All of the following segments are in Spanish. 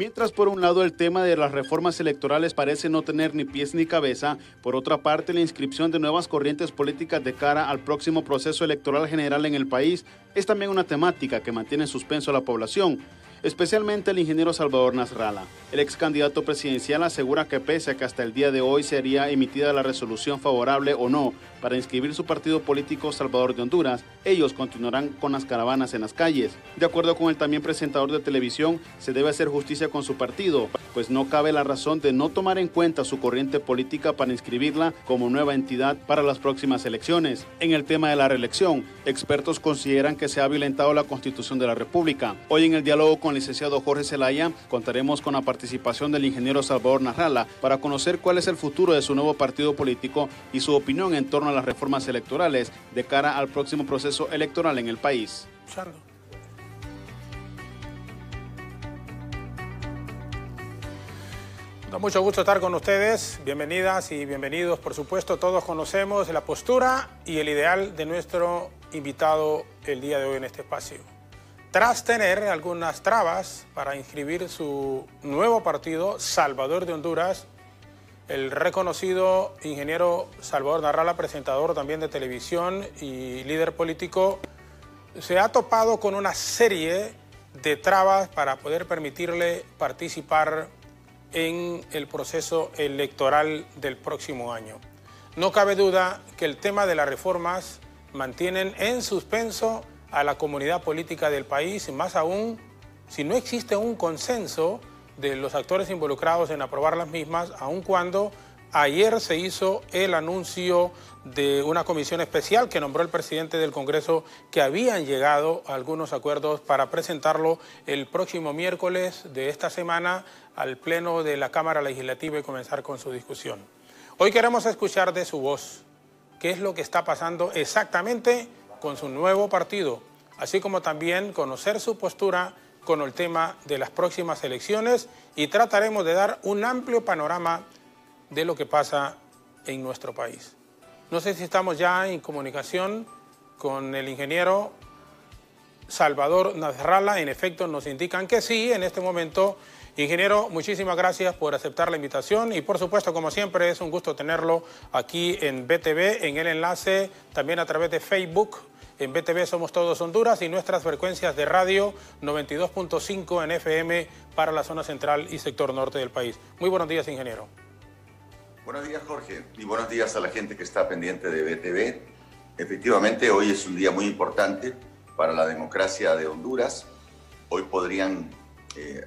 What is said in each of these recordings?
Mientras por un lado el tema de las reformas electorales parece no tener ni pies ni cabeza, por otra parte la inscripción de nuevas corrientes políticas de cara al próximo proceso electoral general en el país es también una temática que mantiene en suspenso a la población especialmente el ingeniero Salvador Nasralla. El ex candidato presidencial asegura que pese a que hasta el día de hoy sería emitida la resolución favorable o no para inscribir su partido político Salvador de Honduras, ellos continuarán con las caravanas en las calles. De acuerdo con el también presentador de televisión, se debe hacer justicia con su partido, pues no cabe la razón de no tomar en cuenta su corriente política para inscribirla como nueva entidad para las próximas elecciones. En el tema de la reelección, expertos consideran que se ha violentado la Constitución de la República. Hoy en el diálogo con el licenciado Jorge Zelaya, contaremos con la participación del ingeniero Salvador Narrala para conocer cuál es el futuro de su nuevo partido político y su opinión en torno a las reformas electorales de cara al próximo proceso electoral en el país. Da mucho gusto estar con ustedes. Bienvenidas y bienvenidos, por supuesto. Todos conocemos la postura y el ideal de nuestro invitado el día de hoy en este espacio. Tras tener algunas trabas para inscribir su nuevo partido, Salvador de Honduras, el reconocido ingeniero Salvador Narrala, presentador también de televisión y líder político, se ha topado con una serie de trabas para poder permitirle participar en el proceso electoral del próximo año. No cabe duda que el tema de las reformas mantienen en suspenso a la comunidad política del país, más aún si no existe un consenso de los actores involucrados en aprobar las mismas, aun cuando ayer se hizo el anuncio de una comisión especial que nombró el presidente del Congreso que habían llegado a algunos acuerdos para presentarlo el próximo miércoles de esta semana al Pleno de la Cámara Legislativa y comenzar con su discusión. Hoy queremos escuchar de su voz qué es lo que está pasando exactamente con su nuevo partido, así como también conocer su postura con el tema de las próximas elecciones y trataremos de dar un amplio panorama de lo que pasa en nuestro país. No sé si estamos ya en comunicación con el ingeniero Salvador Nazrala. En efecto, nos indican que sí, en este momento. Ingeniero, muchísimas gracias por aceptar la invitación y por supuesto, como siempre, es un gusto tenerlo aquí en BTV, en el enlace, también a través de Facebook en BTV Somos Todos Honduras y nuestras frecuencias de radio 92.5 en FM para la zona central y sector norte del país. Muy buenos días, ingeniero. Buenos días, Jorge, y buenos días a la gente que está pendiente de BTV. Efectivamente, hoy es un día muy importante para la democracia de Honduras. Hoy podrían eh,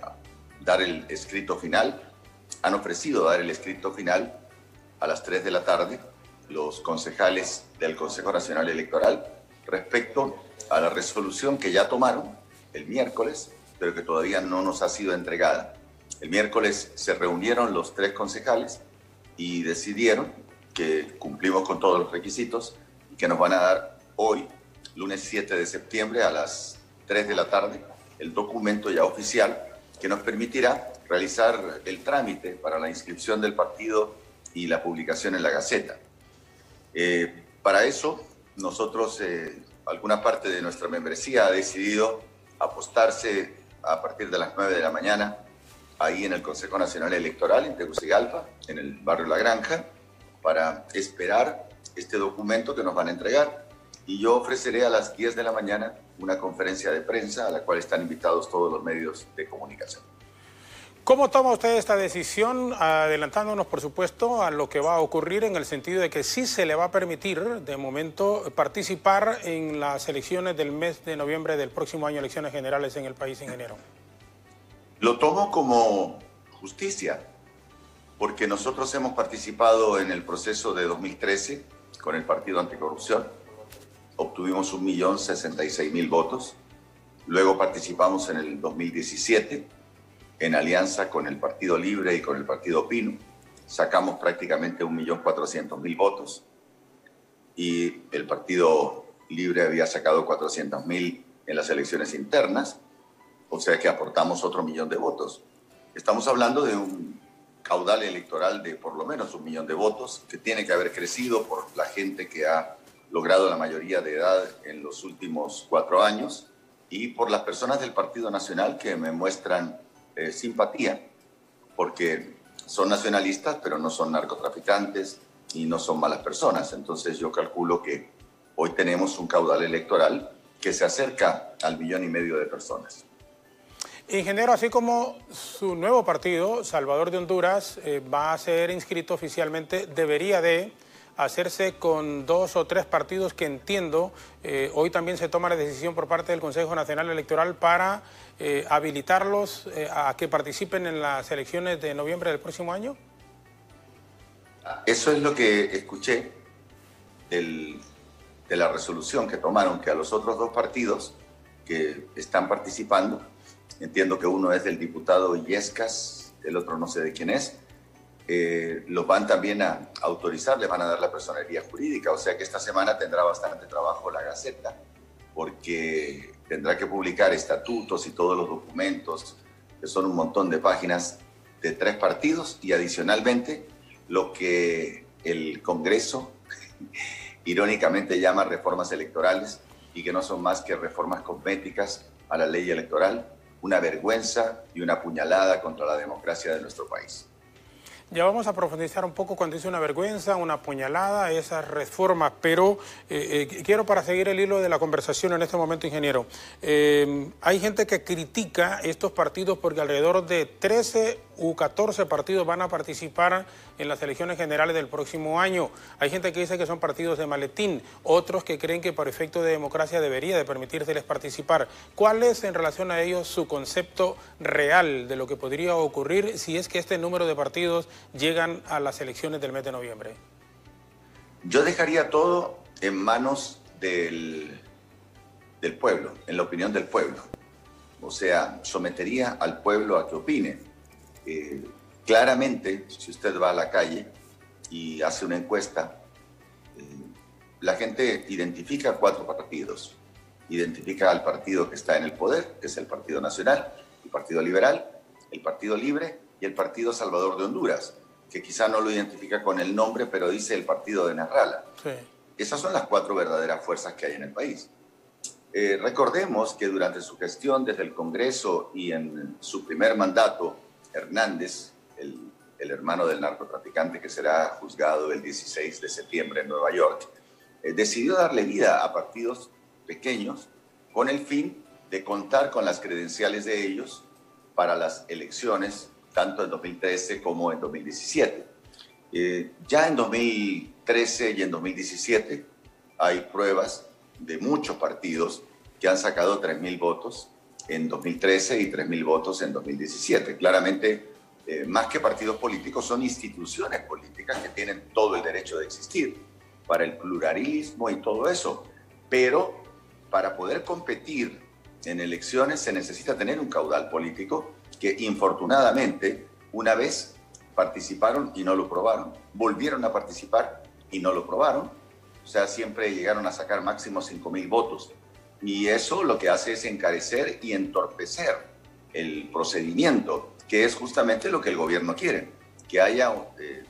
dar el escrito final, han ofrecido dar el escrito final a las 3 de la tarde los concejales del Consejo Nacional Electoral respecto a la resolución que ya tomaron el miércoles, pero que todavía no nos ha sido entregada. El miércoles se reunieron los tres concejales y decidieron que cumplimos con todos los requisitos y que nos van a dar hoy, lunes 7 de septiembre a las 3 de la tarde, el documento ya oficial que nos permitirá realizar el trámite para la inscripción del partido y la publicación en la Gaceta. Eh, para eso nosotros, eh, alguna parte de nuestra membresía ha decidido apostarse a partir de las 9 de la mañana ahí en el Consejo Nacional Electoral en Tegucigalpa, en el barrio La Granja, para esperar este documento que nos van a entregar. Y yo ofreceré a las 10 de la mañana una conferencia de prensa a la cual están invitados todos los medios de comunicación. ¿Cómo toma usted esta decisión, adelantándonos, por supuesto, a lo que va a ocurrir en el sentido de que sí se le va a permitir, de momento, participar en las elecciones del mes de noviembre del próximo año, elecciones generales en el país, ingeniero? Lo tomo como justicia, porque nosotros hemos participado en el proceso de 2013 con el Partido Anticorrupción, obtuvimos 1.066.000 votos, luego participamos en el 2017 en alianza con el Partido Libre y con el Partido Pino. Sacamos prácticamente 1.400.000 votos y el Partido Libre había sacado 400.000 en las elecciones internas, o sea que aportamos otro millón de votos. Estamos hablando de un caudal electoral de por lo menos un millón de votos que tiene que haber crecido por la gente que ha logrado la mayoría de edad en los últimos cuatro años y por las personas del Partido Nacional que me muestran eh, simpatía, porque son nacionalistas, pero no son narcotraficantes y no son malas personas. Entonces yo calculo que hoy tenemos un caudal electoral que se acerca al millón y medio de personas. Ingeniero, así como su nuevo partido, Salvador de Honduras, eh, va a ser inscrito oficialmente, debería de hacerse con dos o tres partidos que entiendo, eh, hoy también se toma la decisión por parte del Consejo Nacional Electoral para eh, habilitarlos a que participen en las elecciones de noviembre del próximo año. Eso es lo que escuché de la resolución que tomaron, que a los otros dos partidos que están participando, entiendo que uno es del diputado Yescas, el otro no sé de quién es, eh, los van también a autorizar, les van a dar la personería jurídica, o sea que esta semana tendrá bastante trabajo la Gaceta, porque tendrá que publicar estatutos y todos los documentos, que son un montón de páginas de tres partidos, y adicionalmente lo que el Congreso irónicamente llama reformas electorales y que no son más que reformas cosméticas a la ley electoral una vergüenza y una puñalada contra la democracia de nuestro país. Ya vamos a profundizar un poco cuando dice una vergüenza, una puñalada, esas reformas, pero eh, eh, quiero para seguir el hilo de la conversación en este momento, ingeniero. Eh, hay gente que critica estos partidos porque alrededor de 13 u 14 partidos van a participar en las elecciones generales del próximo año. Hay gente que dice que son partidos de maletín, otros que creen que por efecto de democracia debería de permitírseles participar. ¿Cuál es en relación a ellos su concepto real de lo que podría ocurrir si es que este número de partidos llegan a las elecciones del mes de noviembre? Yo dejaría todo en manos del, del pueblo, en la opinión del pueblo. O sea, sometería al pueblo a que opine eh, claramente, si usted va a la calle y hace una encuesta, eh, la gente identifica cuatro partidos. Identifica al partido que está en el poder, que es el Partido Nacional, el Partido Liberal, el Partido Libre y el Partido Salvador de Honduras, que quizá no lo identifica con el nombre, pero dice el Partido de Narrala. Esas son las cuatro verdaderas fuerzas que hay en el país. Eh, recordemos que durante su gestión desde el Congreso y en su primer mandato, Hernández, el, hermano del narcotraficante que será juzgado el 16 de septiembre en Nueva York, eh, decidió darle vida a partidos pequeños con el fin de contar con las credenciales de ellos para las elecciones, tanto en 2013 como en 2017. Eh, ya en 2013 y en 2017 hay pruebas de muchos partidos que han sacado 3.000 votos en 2013 y 3.000 votos en 2017. Claramente, eh, más que partidos políticos, son instituciones políticas que tienen todo el derecho de existir para el pluralismo y todo eso. Pero para poder competir en elecciones se necesita tener un caudal político que infortunadamente una vez participaron y no lo probaron, volvieron a participar y no lo probaron, o sea, siempre llegaron a sacar máximo 5.000 votos y eso lo que hace es encarecer y entorpecer el procedimiento, que es justamente lo que el gobierno quiere, que haya eh,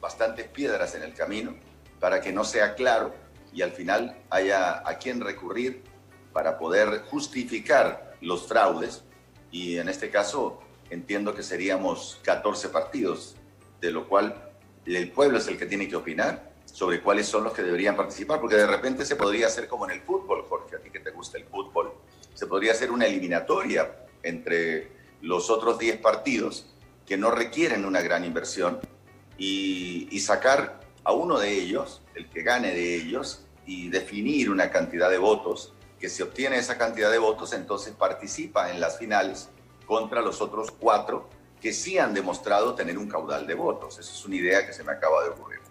bastantes piedras en el camino para que no sea claro y al final haya a quién recurrir para poder justificar los fraudes. Y en este caso entiendo que seríamos 14 partidos, de lo cual el pueblo es el que tiene que opinar sobre cuáles son los que deberían participar, porque de repente se podría hacer como en el fútbol, Jorge, a ti que te gusta el fútbol, se podría hacer una eliminatoria entre los otros 10 partidos que no requieren una gran inversión y, sacar a uno de ellos, el que gane de ellos, y definir una cantidad de votos, que se obtiene esa cantidad de votos, entonces participa en las finales contra los otros cuatro que sí han demostrado tener un caudal de votos. Esa es una idea que se me acaba de ocurrir.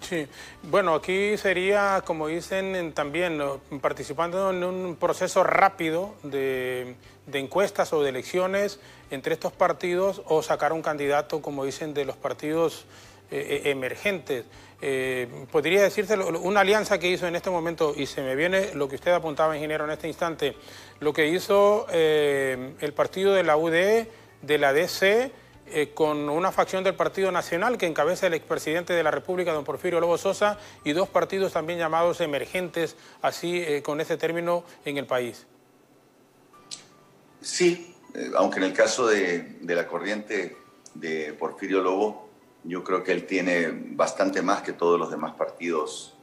Sí, bueno, aquí sería, como dicen también, participando en un proceso rápido de, encuestas o de elecciones entre estos partidos o sacar un candidato, como dicen, de los partidos eh, eh, emergentes. Eh, podría decirse una alianza que hizo en este momento, y se me viene lo que usted apuntaba, ingeniero, en este instante, lo que hizo el partido de la UDE, de la DC, eh, con una facción del Partido Nacional que encabeza el expresidente de la República, don Porfirio Lobo Sosa, y dos partidos también llamados emergentes, así eh, con ese término en el país. Sí, eh, aunque en el caso de, la corriente de Porfirio Lobo, yo creo que él tiene bastante más que todos los demás partidos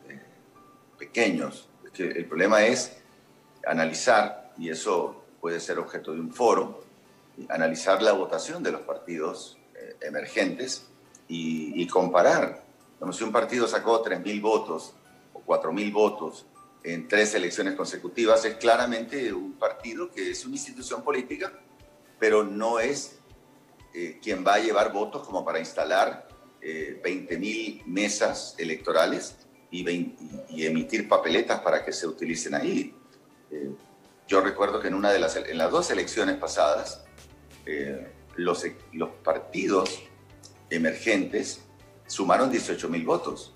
pequeños. que el problema es analizar, y eso puede ser objeto de un foro, analizar la votación de los partidos eh, emergentes y, comparar. Como si un partido sacó 3.000 votos o 4.000 votos en tres elecciones consecutivas, es claramente un partido que es una institución política, pero no es eh, quien va a llevar votos como para instalar eh, 20.000 mesas electorales y, y, emitir papeletas para que se utilicen ahí. Eh, yo recuerdo que en, una de las, en las dos elecciones pasadas, eh, los, los partidos emergentes sumaron 18.000 votos.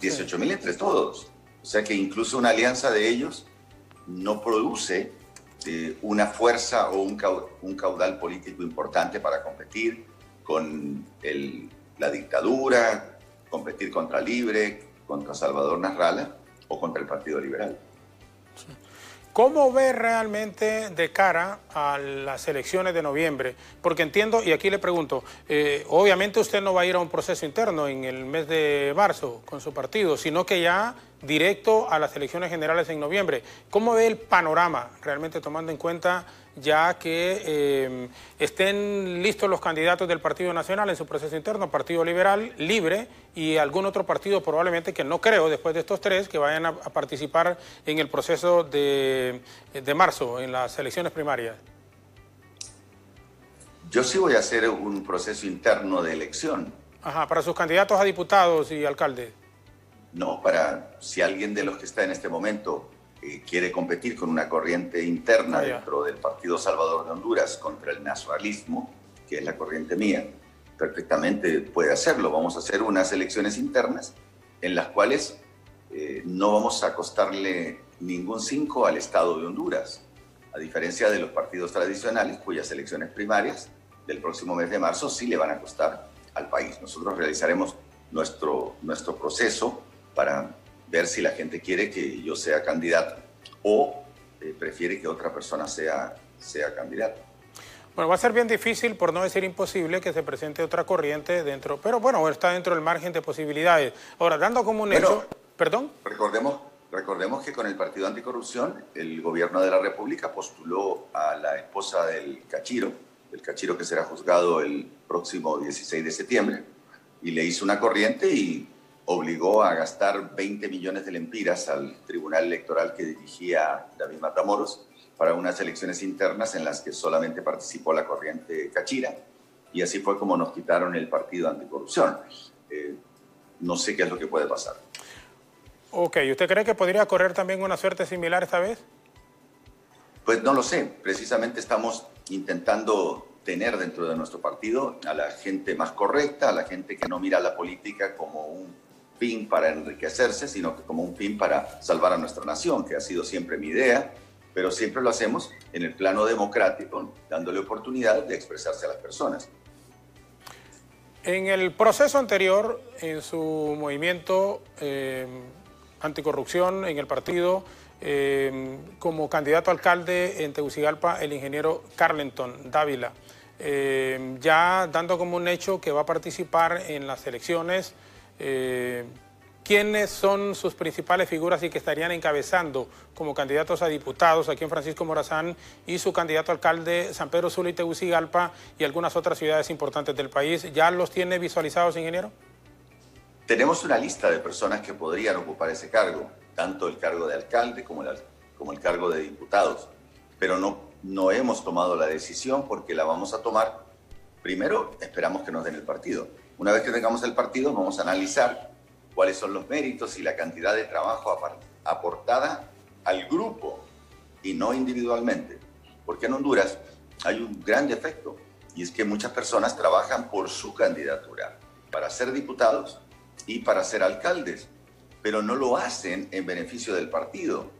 18.000 entre todos. O sea que incluso una alianza de ellos no produce eh, una fuerza o un caudal, un caudal, político importante para competir con el, la dictadura, competir contra Libre, contra Salvador Narrala o contra el Partido Liberal. ¿Cómo ve realmente de cara a las elecciones de noviembre? Porque entiendo, y aquí le pregunto, eh, obviamente usted no va a ir a un proceso interno en el mes de marzo con su partido, sino que ya directo a las elecciones generales en noviembre. ¿Cómo ve el panorama realmente tomando en cuenta ya que eh, estén listos los candidatos del Partido Nacional en su proceso interno, Partido Liberal, Libre y algún otro partido probablemente que no creo después de estos tres que vayan a, participar en el proceso de, de marzo, en las elecciones primarias? Yo sí voy a hacer un proceso interno de elección. Ajá, para sus candidatos a diputados y alcaldes. No, para si alguien de los que está en este momento eh, quiere competir con una corriente interna ah, dentro del Partido Salvador de Honduras contra el nacionalismo, que es la corriente mía, perfectamente puede hacerlo. Vamos a hacer unas elecciones internas en las cuales eh, no vamos a costarle ningún cinco al Estado de Honduras, a diferencia de los partidos tradicionales cuyas elecciones primarias del próximo mes de marzo sí le van a costar al país. Nosotros realizaremos nuestro, nuestro proceso para ver si la gente quiere que yo sea candidato o eh, prefiere que otra persona sea, sea candidato. Bueno, va a ser bien difícil, por no decir imposible, que se presente otra corriente dentro, pero bueno, está dentro del margen de posibilidades. Ahora, dando como un hecho, perdón. Recordemos, recordemos que con el Partido Anticorrupción, el gobierno de la República postuló a la esposa del Cachiro, el Cachiro que será juzgado el próximo 16 de septiembre, y le hizo una corriente y obligó a gastar 20 millones de lempiras al tribunal electoral que dirigía David Matamoros para unas elecciones internas en las que solamente participó la corriente Cachira y así fue como nos quitaron el partido anticorrupción. Eh, no sé qué es lo que puede pasar. Ok, ¿usted cree que podría correr también una suerte similar esta vez? Pues no lo sé, precisamente estamos intentando tener dentro de nuestro partido a la gente más correcta, a la gente que no mira la política como un fin para enriquecerse, sino que como un fin para salvar a nuestra nación, que ha sido siempre mi idea, pero siempre lo hacemos en el plano democrático, dándole oportunidad de expresarse a las personas. En el proceso anterior, en su movimiento eh, anticorrupción en el partido, eh, como candidato alcalde en Tegucigalpa, el ingeniero Carlenton Dávila, eh, ya dando como un hecho que va a participar en las elecciones eh, ¿Quiénes son sus principales figuras y que estarían encabezando como candidatos a diputados aquí en Francisco Morazán y su candidato alcalde San Pedro Sula y Tegucigalpa y algunas otras ciudades importantes del país? ¿Ya los tiene visualizados, ingeniero? Tenemos una lista de personas que podrían ocupar ese cargo, tanto el cargo de alcalde como el, cargo de diputados, pero no, no hemos tomado la decisión porque la vamos a tomar. Primero, esperamos que nos den el partido una vez que tengamos el partido, vamos a analizar cuáles son los méritos y la cantidad de trabajo aportada al grupo y no individualmente. Porque en Honduras hay un gran defecto y es que muchas personas trabajan por su candidatura, para ser diputados y para ser alcaldes, pero no lo hacen en beneficio del partido.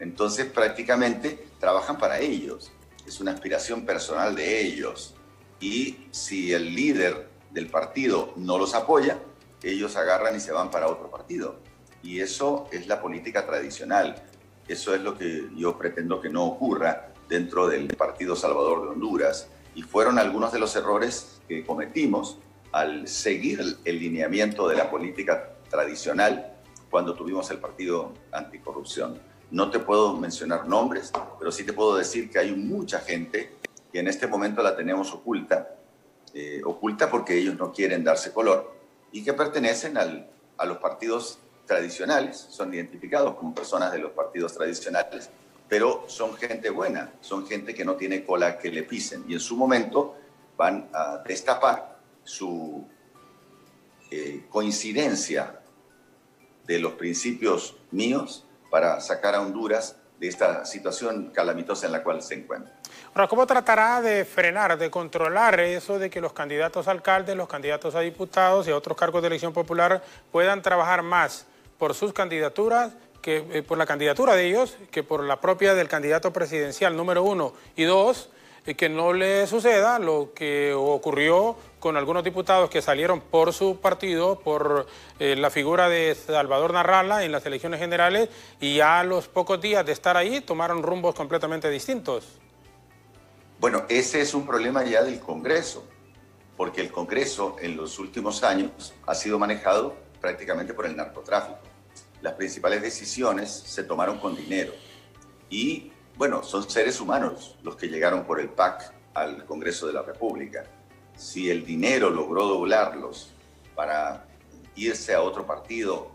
Entonces prácticamente trabajan para ellos. Es una aspiración personal de ellos. Y si el líder del partido no los apoya, ellos agarran y se van para otro partido. Y eso es la política tradicional. Eso es lo que yo pretendo que no ocurra dentro del Partido Salvador de Honduras y fueron algunos de los errores que cometimos al seguir el lineamiento de la política tradicional cuando tuvimos el Partido Anticorrupción. No te puedo mencionar nombres, pero sí te puedo decir que hay mucha gente que en este momento la tenemos oculta, eh, oculta porque ellos no quieren darse color y que pertenecen al, a los partidos tradicionales, son identificados como personas de los partidos tradicionales, pero son gente buena, son gente que no tiene cola que le pisen y en su momento van a destapar su eh, coincidencia de los principios míos para sacar a Honduras de esta situación calamitosa en la cual se encuentra. Ahora, ¿cómo tratará de frenar, de controlar eso de que los candidatos a alcaldes, los candidatos a diputados y a otros cargos de elección popular puedan trabajar más por sus candidaturas que eh, por la candidatura de ellos que por la propia del candidato presidencial número uno y dos y que no le suceda lo que ocurrió con algunos diputados que salieron por su partido, por eh, la figura de Salvador Narrala en las elecciones generales y a los pocos días de estar ahí tomaron rumbos completamente distintos. Bueno, ese es un problema ya del Congreso, porque el Congreso en los últimos años ha sido manejado prácticamente por el narcotráfico. Las principales decisiones se tomaron con dinero y bueno, son seres humanos los que llegaron por el PAC al Congreso de la República. Si el dinero logró doblarlos para irse a otro partido,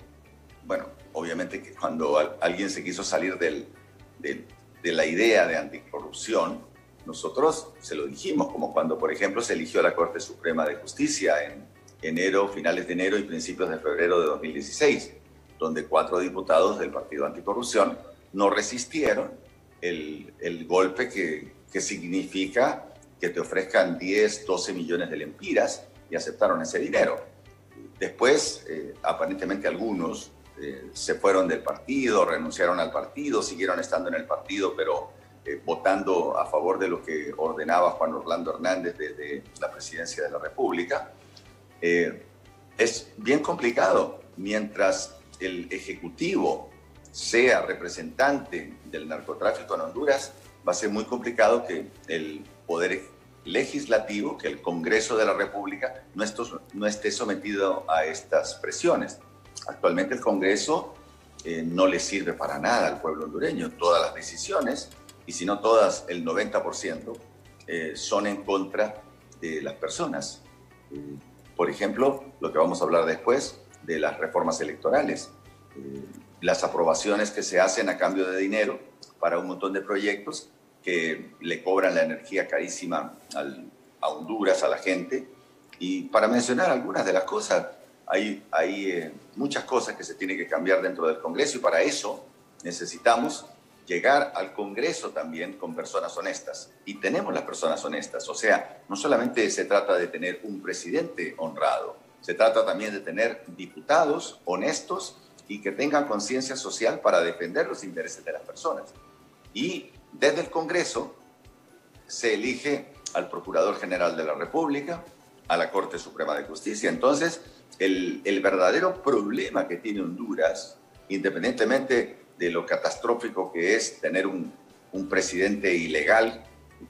bueno, obviamente que cuando alguien se quiso salir de la idea de anticorrupción, nosotros se lo dijimos, como cuando, por ejemplo, se eligió la Corte Suprema de Justicia en enero, finales de enero y principios de febrero de 2016, donde cuatro diputados del Partido Anticorrupción no resistieron el, golpe que, que, significa que te ofrezcan 10, 12 millones de lempiras y aceptaron ese dinero. Después, eh, aparentemente algunos eh, se fueron del partido, renunciaron al partido, siguieron estando en el partido, pero eh, votando a favor de lo que ordenaba Juan Orlando Hernández desde la presidencia de la República. es bien complicado mientras el Ejecutivo sea representante del narcotráfico en Honduras, va a ser muy complicado que el poder legislativo, que el Congreso de la República no, esté sometido a estas presiones. Actualmente el Congreso eh, no le sirve para nada al pueblo hondureño. Todas las decisiones, y si no todas, el 90%, eh, son en contra de las personas. Eh, por ejemplo, lo que vamos a hablar después de las reformas electorales las aprobaciones que se hacen a cambio de dinero para un montón de proyectos que le cobran la energía carísima a Honduras, a la gente. Y para mencionar algunas de las cosas, hay, hay eh, muchas cosas que se tienen que cambiar dentro del Congreso y para eso necesitamos llegar al Congreso también con personas honestas. Y tenemos las personas honestas. O sea, no solamente se trata de tener un presidente honrado, se trata también de tener diputados honestos y que tengan conciencia social para defender los intereses de las personas. Y desde el Congreso se elige al Procurador General de la República, a la Corte Suprema de Justicia. Entonces, el, el verdadero problema que tiene Honduras, independientemente de lo catastrófico que es tener un, un presidente ilegal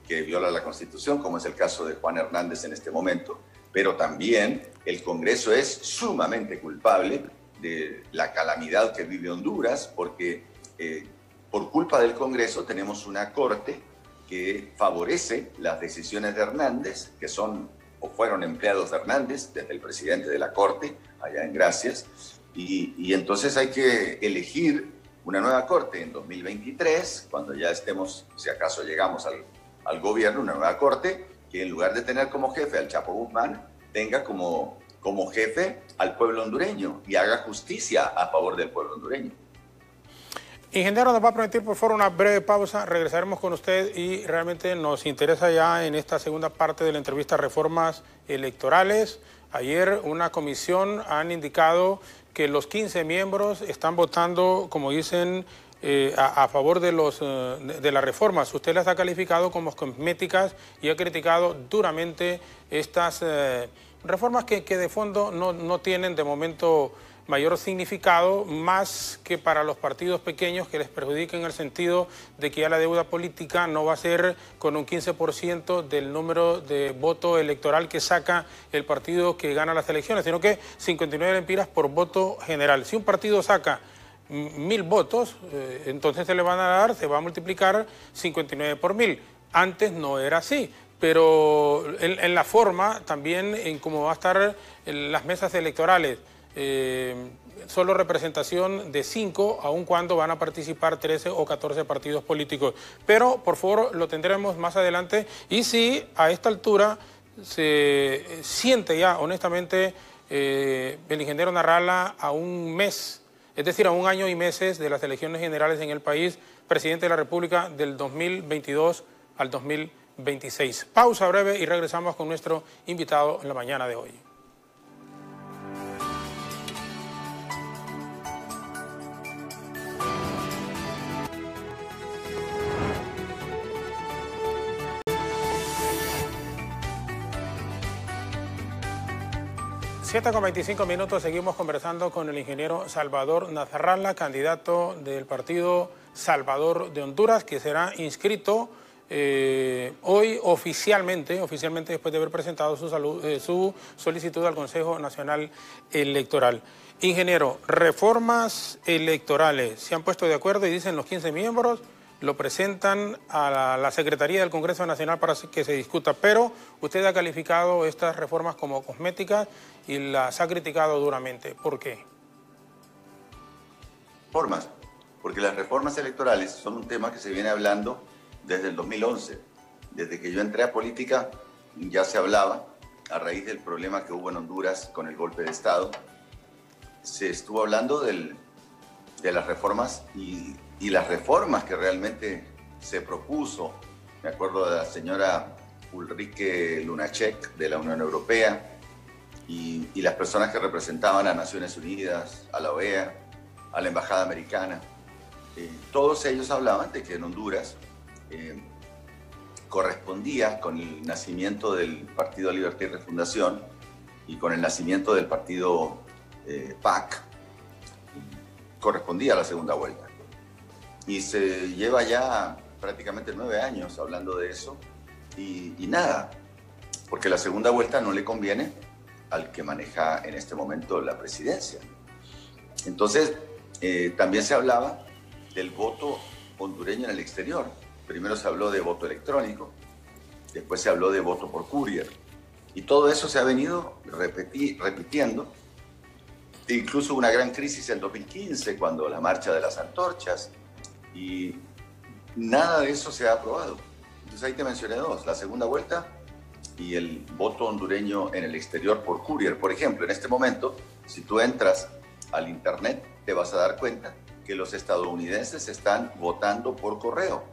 que viola la Constitución, como es el caso de Juan Hernández en este momento, pero también el Congreso es sumamente culpable de la calamidad que vive Honduras, porque eh, por culpa del Congreso tenemos una corte que favorece las decisiones de Hernández, que son o fueron empleados de Hernández, desde el presidente de la corte, allá en Gracias, y, entonces hay que elegir una nueva corte en 2023, cuando ya estemos, si acaso llegamos al, al gobierno, una nueva corte que en lugar de tener como jefe al Chapo Guzmán, tenga como como jefe al pueblo hondureño y haga justicia a favor del pueblo hondureño. Ingeniero, nos va a permitir por favor una breve pausa, regresaremos con usted y realmente nos interesa ya en esta segunda parte de la entrevista reformas electorales. Ayer una comisión han indicado que los 15 miembros están votando, como dicen, eh, a, favor de, los, eh, de, las reformas. Usted las ha calificado como cosméticas y ha criticado duramente estas... Eh, reformas que, de fondo no, tienen de momento mayor significado, más que para los partidos pequeños que les perjudica en el sentido de que ya la deuda política no va a ser con un 15% del número de voto electoral que saca el partido que gana las elecciones, sino que 59 lempiras por voto general. Si un partido saca mil votos, eh, entonces se le van a dar, se va a multiplicar 59 por mil. Antes no era así pero en, la forma también en cómo va a estar las mesas electorales. Eh, solo representación de cinco, aun cuando van a participar 13 o 14 partidos políticos. Pero, por favor, lo tendremos más adelante. Y si a esta altura se siente ya, honestamente, eh, el ingeniero Narrala a un mes, es decir, a un año y meses de las elecciones generales en el país, presidente de la República del 2022 al 2023. 26. Pausa breve y regresamos con nuestro invitado en la mañana de hoy. Siete con 25 minutos seguimos conversando con el ingeniero Salvador Nazarrala, candidato del partido Salvador de Honduras, que será inscrito eh, hoy oficialmente, oficialmente después de haber presentado su, eh, su solicitud al Consejo Nacional Electoral. Ingeniero, reformas electorales, se han puesto de acuerdo y dicen los 15 miembros, lo presentan a la, Secretaría del Congreso Nacional para que se discuta, pero usted ha calificado estas reformas como cosméticas y las ha criticado duramente. ¿Por qué? Formas, porque las reformas electorales son un tema que se viene hablando desde el 2011. Desde que yo entré a política ya se hablaba, a raíz del problema que hubo en Honduras con el golpe de Estado, se estuvo hablando del, de las reformas y, y, las reformas que realmente se propuso. Me acuerdo de la señora Ulrike Lunacek de la Unión Europea y, y las personas que representaban a Naciones Unidas, a la OEA, a la Embajada Americana. Eh, todos ellos hablaban de que en Honduras eh, correspondía con el nacimiento del Partido Libertad y Refundación y con el nacimiento del partido eh, PAC, correspondía a la segunda vuelta. Y se lleva ya prácticamente nueve años hablando de eso y, nada, porque la segunda vuelta no le conviene al que maneja en este momento la presidencia. Entonces, eh, también se hablaba del voto hondureño en el exterior Primero se habló de voto electrónico, después se habló de voto por courier. Y todo eso se ha venido repitiendo. Incluso una gran crisis en 2015, cuando la marcha de las antorchas, y nada de eso se ha aprobado. Entonces ahí te mencioné dos, la segunda vuelta y el voto hondureño en el exterior por courier. Por ejemplo, en este momento, si tú entras al Internet, te vas a dar cuenta que los estadounidenses están votando por correo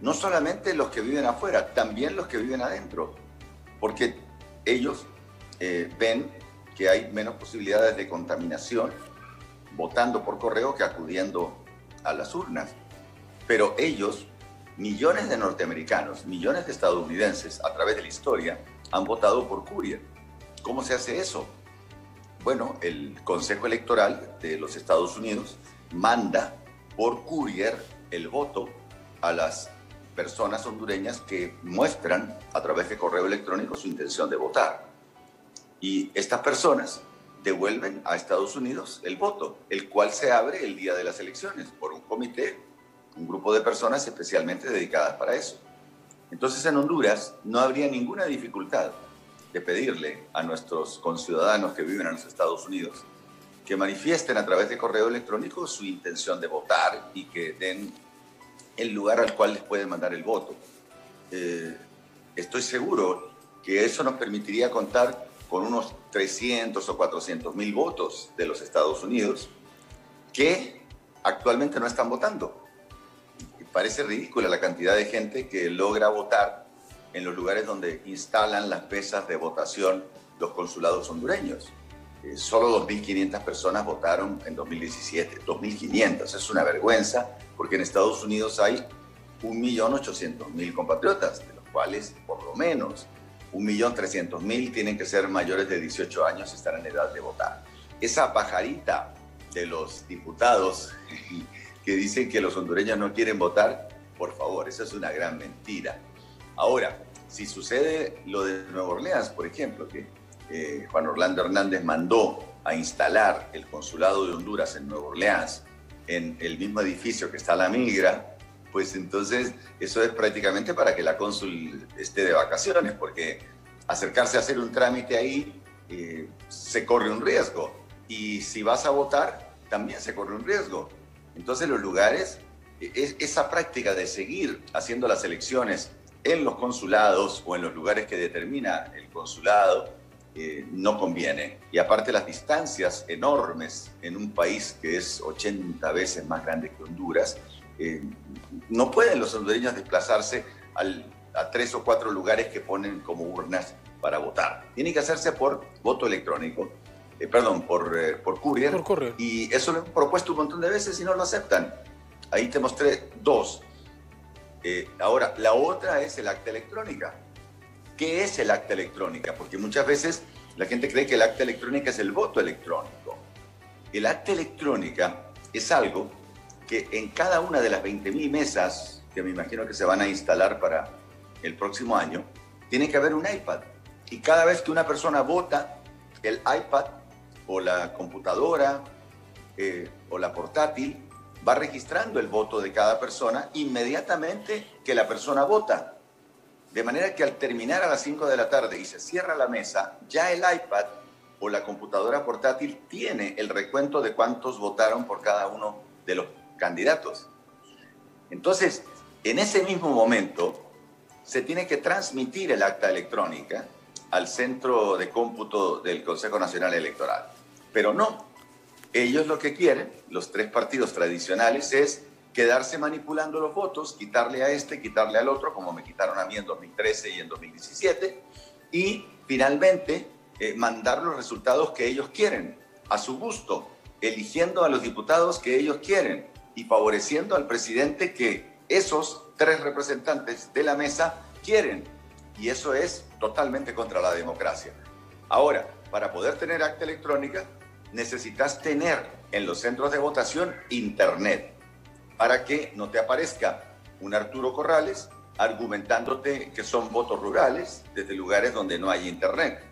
no solamente los que viven afuera, también los que viven adentro, porque ellos eh, ven que hay menos posibilidades de contaminación votando por correo que acudiendo a las urnas. Pero ellos, millones de norteamericanos, millones de estadounidenses a través de la historia, han votado por courier. ¿Cómo se hace eso? Bueno, el Consejo Electoral de los Estados Unidos manda por courier el voto a las personas hondureñas que muestran a través de correo electrónico su intención de votar. Y estas personas devuelven a Estados Unidos el voto, el cual se abre el día de las elecciones por un comité, un grupo de personas especialmente dedicadas para eso. Entonces en Honduras no habría ninguna dificultad de pedirle a nuestros conciudadanos que viven en los Estados Unidos que manifiesten a través de correo electrónico su intención de votar y que den el lugar al cual les pueden mandar el voto. Eh, estoy seguro que eso nos permitiría contar con unos 300 o 400 mil votos de los Estados Unidos que actualmente no están votando. Y parece ridícula la cantidad de gente que logra votar en los lugares donde instalan las pesas de votación los consulados hondureños. Eh, solo 2.500 personas votaron en 2017. 2.500, es una vergüenza, porque en Estados Unidos hay 1.800.000 compatriotas, de los cuales por lo menos 1.300.000 tienen que ser mayores de 18 años y estar en edad de votar. esa pajarita de los diputados que dicen que los hondureños no quieren votar, por favor, eso es una gran mentira. Ahora, si sucede lo de Nueva Orleans, por ejemplo, que eh, Juan Orlando Hernández mandó a instalar el consulado de Honduras en Nueva Orleans, en el mismo edificio que está la migra, pues entonces eso es prácticamente para que la cónsul esté de vacaciones, porque acercarse a hacer un trámite ahí eh, se corre un riesgo. Y si vas a votar, también se corre un riesgo. Entonces los lugares, es, esa práctica de seguir haciendo las elecciones en los consulados o en los lugares que determina el consulado, eh, no conviene. Y aparte las distancias enormes en un país que es 80 veces más grande que Honduras, eh, no pueden los hondureños desplazarse a tres o cuatro lugares que ponen como urnas para votar. Tiene que hacerse por voto electrónico, eh, perdón, por, eh, por, courier, Y eso lo he propuesto un montón de veces y no lo aceptan. Ahí te mostré dos. Eh, ahora, la otra es el acta electrónica. ¿Qué es el acta electrónica? Porque muchas veces la gente cree que el acta electrónica es el voto electrónico. El acta electrónica es algo que en cada una de las 20.000 mesas que me imagino que se van a instalar para el próximo año, tiene que haber un iPad. Y cada vez que una persona vota, el iPad o la computadora eh, o la portátil va registrando el voto de cada persona inmediatamente que la persona vota. De manera que al terminar a las 5 de la tarde y se cierra la mesa, ya el iPad o la computadora portátil tiene el recuento de cuántos votaron por cada uno de los candidatos. Entonces, en ese mismo momento, se tiene que transmitir el acta electrónica al centro de cómputo del Consejo Nacional Electoral. Pero no, ellos lo que quieren, los tres partidos tradicionales, es quedarse manipulando los votos, quitarle a este, quitarle al otro, como me quitaron a mí en 2013 y en 2017, y finalmente eh, mandar los resultados que ellos quieren, a su gusto, eligiendo a los diputados que ellos quieren y favoreciendo al presidente que esos tres representantes de la mesa quieren. Y eso es totalmente contra la democracia. Ahora, para poder tener acta electrónica, necesitas tener en los centros de votación internet para que no te aparezca un Arturo Corrales argumentándote que son votos rurales desde lugares donde no hay internet.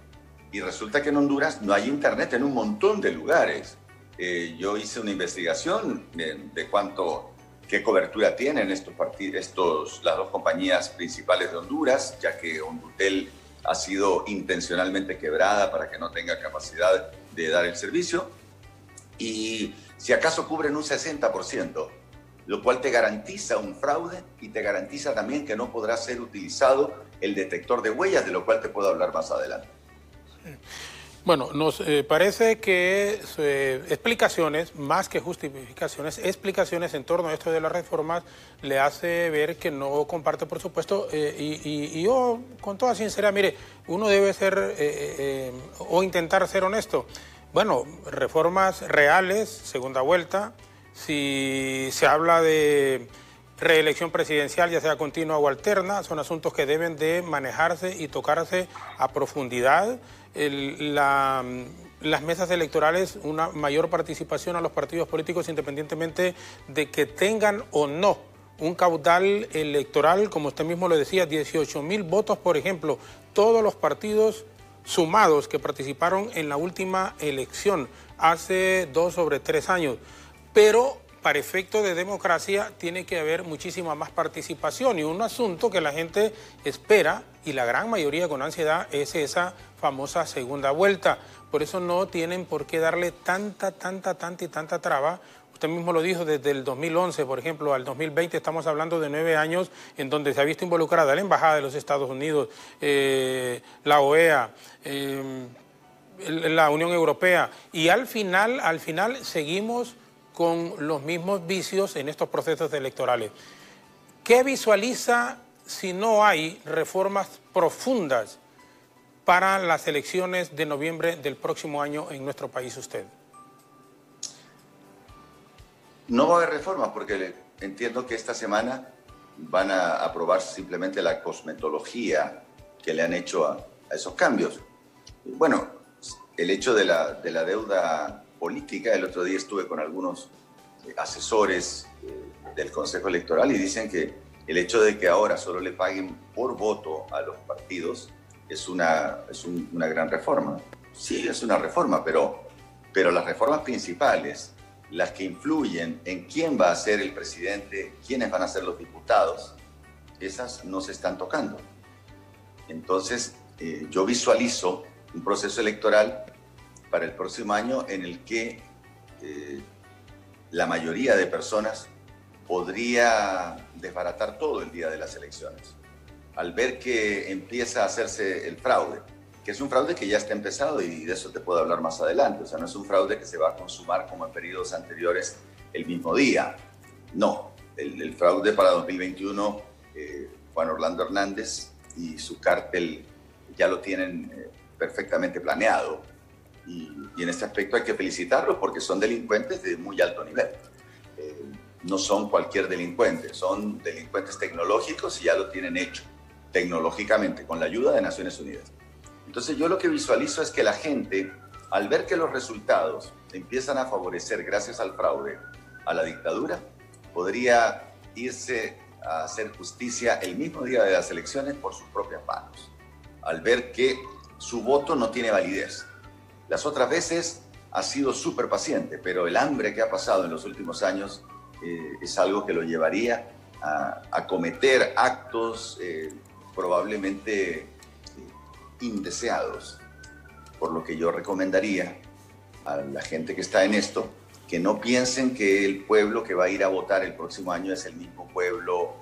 Y resulta que en Honduras no hay internet en un montón de lugares. Eh, yo hice una investigación de, cuánto qué cobertura tienen estos partidos, estos, las dos compañías principales de Honduras, ya que Hondutel ha sido intencionalmente quebrada para que no tenga capacidad de dar el servicio. Y si acaso cubren un 60%, lo cual te garantiza un fraude y te garantiza también que no podrá ser utilizado el detector de huellas, de lo cual te puedo hablar más adelante. Bueno, nos eh, parece que eh, explicaciones, más que justificaciones, explicaciones en torno a esto de las reformas, le hace ver que no comparte, por supuesto, eh, y, yo, con toda sinceridad, mire, uno debe ser o intentar ser honesto. Bueno, reformas reales, segunda vuelta, si se habla de reelección presidencial, ya sea continua o alterna, son asuntos que deben de manejarse y tocarse a profundidad las mesas electorales una mayor participación a los partidos políticos independientemente de que tengan o no un caudal electoral, como usted mismo lo decía, 18 mil votos, por ejemplo, todos los partidos sumados que participaron en la última elección hace dos sobre tres años. Pero para efecto de democracia tiene que haber muchísima más participación y un asunto que la gente espera y la gran mayoría con ansiedad es esa famosa segunda vuelta. Por eso no tienen por qué darle tanta, tanta, tanta y tanta traba. Usted mismo lo dijo, desde el 2011, por ejemplo, al 2020 estamos hablando de nueve años en donde se ha visto involucrada la Embajada de los Estados Unidos, eh, la OEA, eh, la Unión Europea, y al final, al final seguimos con los mismos vicios en estos procesos electorales. ¿Qué visualiza si no hay reformas profundas para las elecciones de noviembre del próximo año en nuestro país usted? No va a haber reformas porque entiendo que esta semana van a aprobar simplemente la cosmetología que le han hecho a, esos cambios. Bueno, el hecho de la, de la deuda política, el otro día estuve con algunos eh, asesores eh, del Consejo Electoral y dicen que el hecho de que ahora solo le paguen por voto a los partidos es una, es una gran reforma. Sí, es una reforma, pero, pero las reformas principales, las que influyen en quién va a ser el presidente, quiénes van a ser los diputados, esas no se están tocando. Entonces, eh, yo visualizo un proceso electoral para el próximo año en el que eh, la mayoría de personas podría desbaratar todo el día de las elecciones, al ver que empieza a hacerse el fraude, que es un fraude que ya está empezado y de eso te puedo hablar más adelante, o sea, no es un fraude que se va a consumar como en periodos anteriores el mismo día, no, el, fraude para 2021, eh, Juan Orlando Hernández y su cártel ya lo tienen eh, perfectamente planeado y, en este aspecto hay que felicitarlos porque son delincuentes de muy alto nivel. Eh, no son cualquier delincuente, son delincuentes tecnológicos y ya lo tienen hecho tecnológicamente con la ayuda de Naciones Unidas. Entonces yo lo que visualizo es que la gente, al ver que los resultados empiezan a favorecer gracias al fraude a la dictadura, podría irse a hacer justicia el mismo día de las elecciones por sus propias manos, al ver que su voto no tiene validez. Las otras veces ha sido súper paciente, pero el hambre que ha pasado en los últimos años eh, es algo que lo llevaría a, cometer actos eh, probablemente eh, indeseados. Por lo que yo recomendaría a la gente que está en esto que no piensen que el pueblo que va a ir a votar el próximo año es el mismo pueblo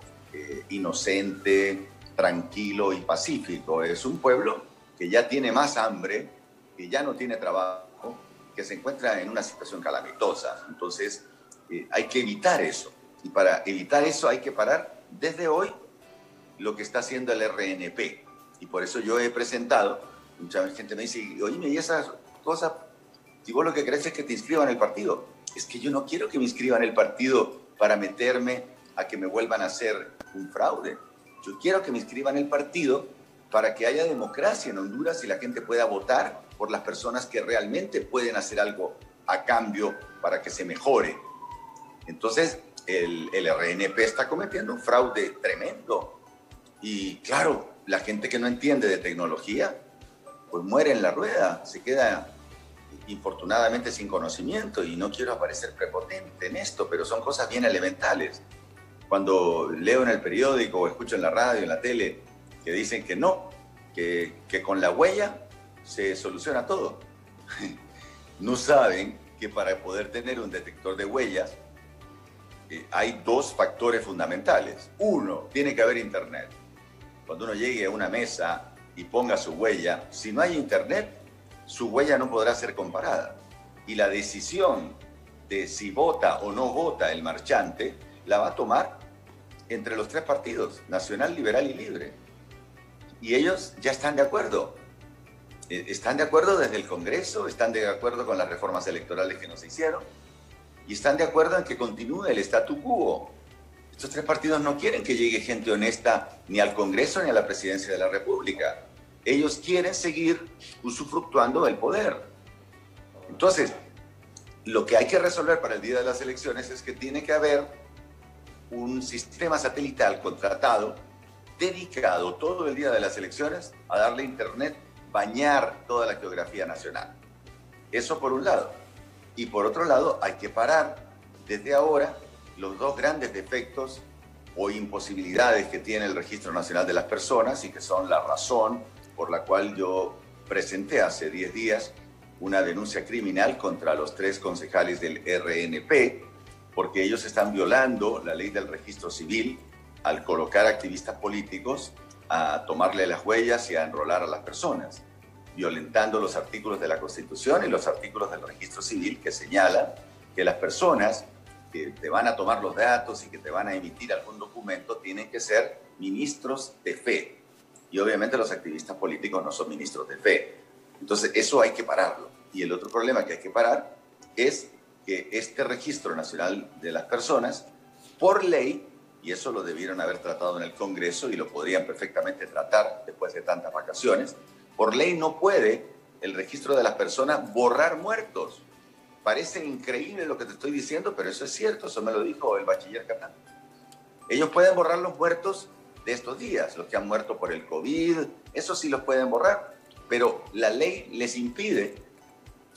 inocente, tranquilo y pacífico. Es un pueblo que ya tiene más hambre, que ya no tiene trabajo, que se encuentra en una situación calamitosa. Entonces, eh, hay que evitar eso. Y para evitar eso hay que parar desde hoy lo que está haciendo el RNP. Y por eso yo he presentado, mucha gente me dice, oye, y esas cosas, si vos lo que crees es que te inscriban en el partido. Es que yo no quiero que me inscriban en el partido para meterme a que me vuelvan a hacer un fraude. Yo quiero que me inscriban en el partido para que haya democracia en Honduras y la gente pueda votar por las personas que realmente pueden hacer algo a cambio para que se mejore. Entonces, el, el RNP está cometiendo un fraude tremendo. Y claro, la gente que no entiende de tecnología, pues muere en la rueda, se queda infortunadamente sin conocimiento y no quiero aparecer prepotente en esto, pero son cosas bien elementales. Cuando leo en el periódico o escucho en la radio, en la tele, que dicen que no, que, que con la huella se soluciona todo. no saben que para poder tener un detector de huellas eh, hay dos factores fundamentales. Uno, tiene que haber internet. Cuando uno llegue a una mesa y ponga su huella, si no hay internet, su huella no podrá ser comparada. Y la decisión de si vota o no vota el marchante la va a tomar entre los tres partidos, nacional, liberal y libre y ellos ya están de acuerdo. Eh, están de acuerdo desde el Congreso, están de acuerdo con las reformas electorales que nos hicieron y están de acuerdo en que continúe el statu quo. Estos tres partidos no quieren que llegue gente honesta ni al Congreso ni a la presidencia de la República. Ellos quieren seguir usufructuando del poder. Entonces, lo que hay que resolver para el día de las elecciones es que tiene que haber un sistema satelital contratado dedicado todo el día de las elecciones a darle internet, bañar toda la geografía nacional. Eso por un lado. Y por otro lado, hay que parar desde ahora los dos grandes defectos o imposibilidades que tiene el Registro Nacional de las Personas y que son la razón por la cual yo presenté hace 10 días una denuncia criminal contra los tres concejales del RNP, porque ellos están violando la ley del registro civil al colocar activistas políticos a tomarle las huellas y a enrolar a las personas, violentando los artículos de la Constitución y los artículos del registro civil que señalan que las personas que te van a tomar los datos y que te van a emitir algún documento tienen que ser ministros de fe. Y obviamente los activistas políticos no son ministros de fe. Entonces eso hay que pararlo. Y el otro problema que hay que parar es que este registro nacional de las personas, por ley, y eso lo debieron haber tratado en el Congreso y lo podrían perfectamente tratar después de tantas vacaciones. Por ley no puede el registro de las personas borrar muertos. Parece increíble lo que te estoy diciendo, pero eso es cierto, eso me lo dijo el bachiller Catán. Ellos pueden borrar los muertos de estos días, los que han muerto por el COVID, eso sí los pueden borrar, pero la ley les impide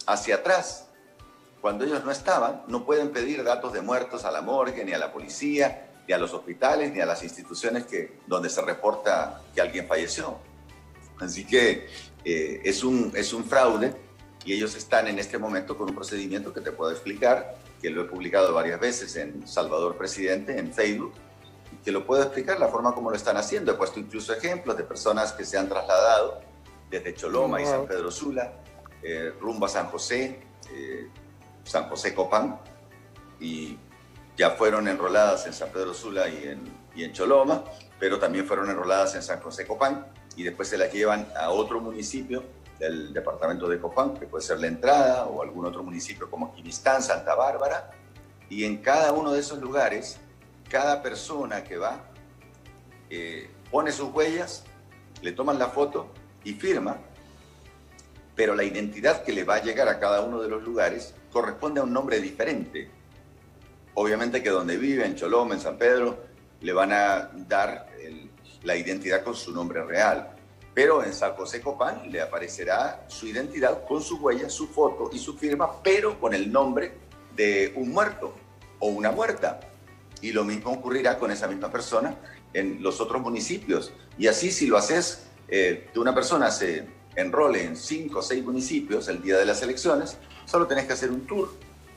hacia atrás. Cuando ellos no estaban, no pueden pedir datos de muertos a la morgue, ni a la policía, ni a los hospitales, ni a las instituciones que, donde se reporta que alguien falleció. Así que eh, es, un, es un fraude y ellos están en este momento con un procedimiento que te puedo explicar, que lo he publicado varias veces en Salvador Presidente, en Facebook, que lo puedo explicar la forma como lo están haciendo. He puesto incluso ejemplos de personas que se han trasladado desde Choloma y San Pedro Sula, eh, rumbo a San José, eh, San José Copán, y ya fueron enroladas en San Pedro Sula y en, y en Choloma, pero también fueron enroladas en San José Copán y después se las llevan a otro municipio del departamento de Copán, que puede ser La Entrada o algún otro municipio como Quimistán, Santa Bárbara, y en cada uno de esos lugares, cada persona que va eh, pone sus huellas, le toman la foto y firma, pero la identidad que le va a llegar a cada uno de los lugares corresponde a un nombre diferente. Obviamente que donde vive, en Choloma, en San Pedro, le van a dar la identidad con su nombre real. Pero en San José Copán le aparecerá su identidad con su huella, su foto y su firma, pero con el nombre de un muerto o una muerta. Y lo mismo ocurrirá con esa misma persona en los otros municipios. Y así si lo haces, eh, una persona se enrole en cinco o seis municipios el día de las elecciones, solo tenés que hacer un tour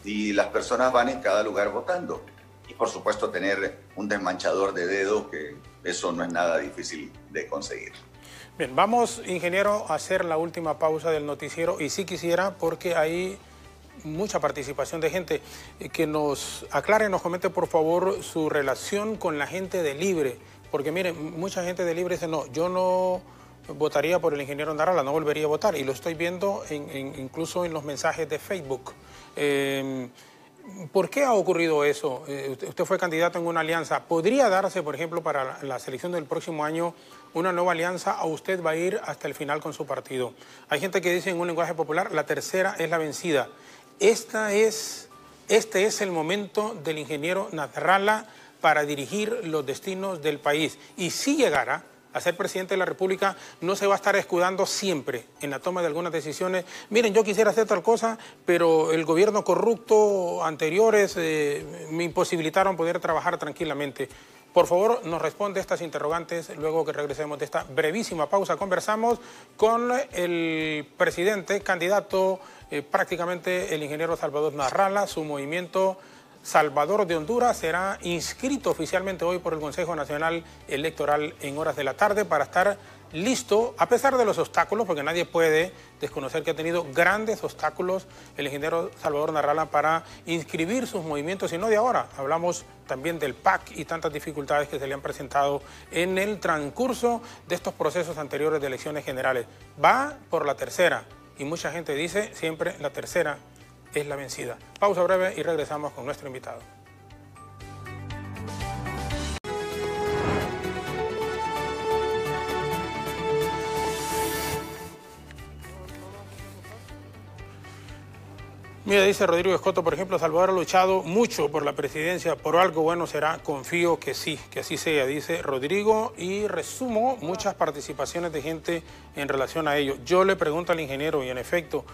y las personas van en cada lugar votando. Y por supuesto tener un desmanchador de dedo, que eso no es nada difícil de conseguir. Bien, vamos, ingeniero, a hacer la última pausa del noticiero y si quisiera, porque hay mucha participación de gente, eh, que nos aclare, nos comente por favor su relación con la gente de Libre, porque miren, mucha gente de Libre dice, no, yo no votaría por el ingeniero Narala, no volvería a votar, y lo estoy viendo incluso en los mensajes de Facebook. Eh, ¿Por qué ha ocurrido eso? Eh, usted fue candidato en una alianza. ¿Podría darse, por ejemplo, para la selección del próximo año una nueva alianza o usted va a ir hasta el final con su partido? Hay gente que dice en un lenguaje popular, la tercera es la vencida. Esta es, este es el momento del ingeniero Nasrallah para dirigir los destinos del país. Y si llegara, a ser presidente de la República no se va a estar escudando siempre en la toma de algunas decisiones. Miren, yo quisiera hacer tal cosa, pero el gobierno corrupto anteriores eh, me imposibilitaron poder trabajar tranquilamente. Por favor, nos responde estas interrogantes luego que regresemos de esta brevísima pausa. Conversamos con el presidente, candidato, eh, prácticamente el ingeniero Salvador Narrala, su movimiento Salvador de Honduras será inscrito oficialmente hoy por el Consejo Nacional Electoral en horas de la tarde para estar listo, a pesar de los obstáculos, porque nadie puede desconocer que ha tenido grandes obstáculos el ingeniero Salvador Narrala para inscribir sus movimientos, y no de ahora. Hablamos también del PAC y tantas dificultades que se le han presentado en el transcurso de estos procesos anteriores de elecciones generales. Va por la tercera, y mucha gente dice siempre la tercera es la vencida. Pausa breve y regresamos con nuestro invitado. Mira, dice Rodrigo Escoto, por ejemplo, Salvador ha luchado mucho por la presidencia, por algo bueno será, confío que sí, que así sea, dice Rodrigo, y resumo muchas participaciones de gente en relación a ello. Yo le pregunto al ingeniero, y en efecto,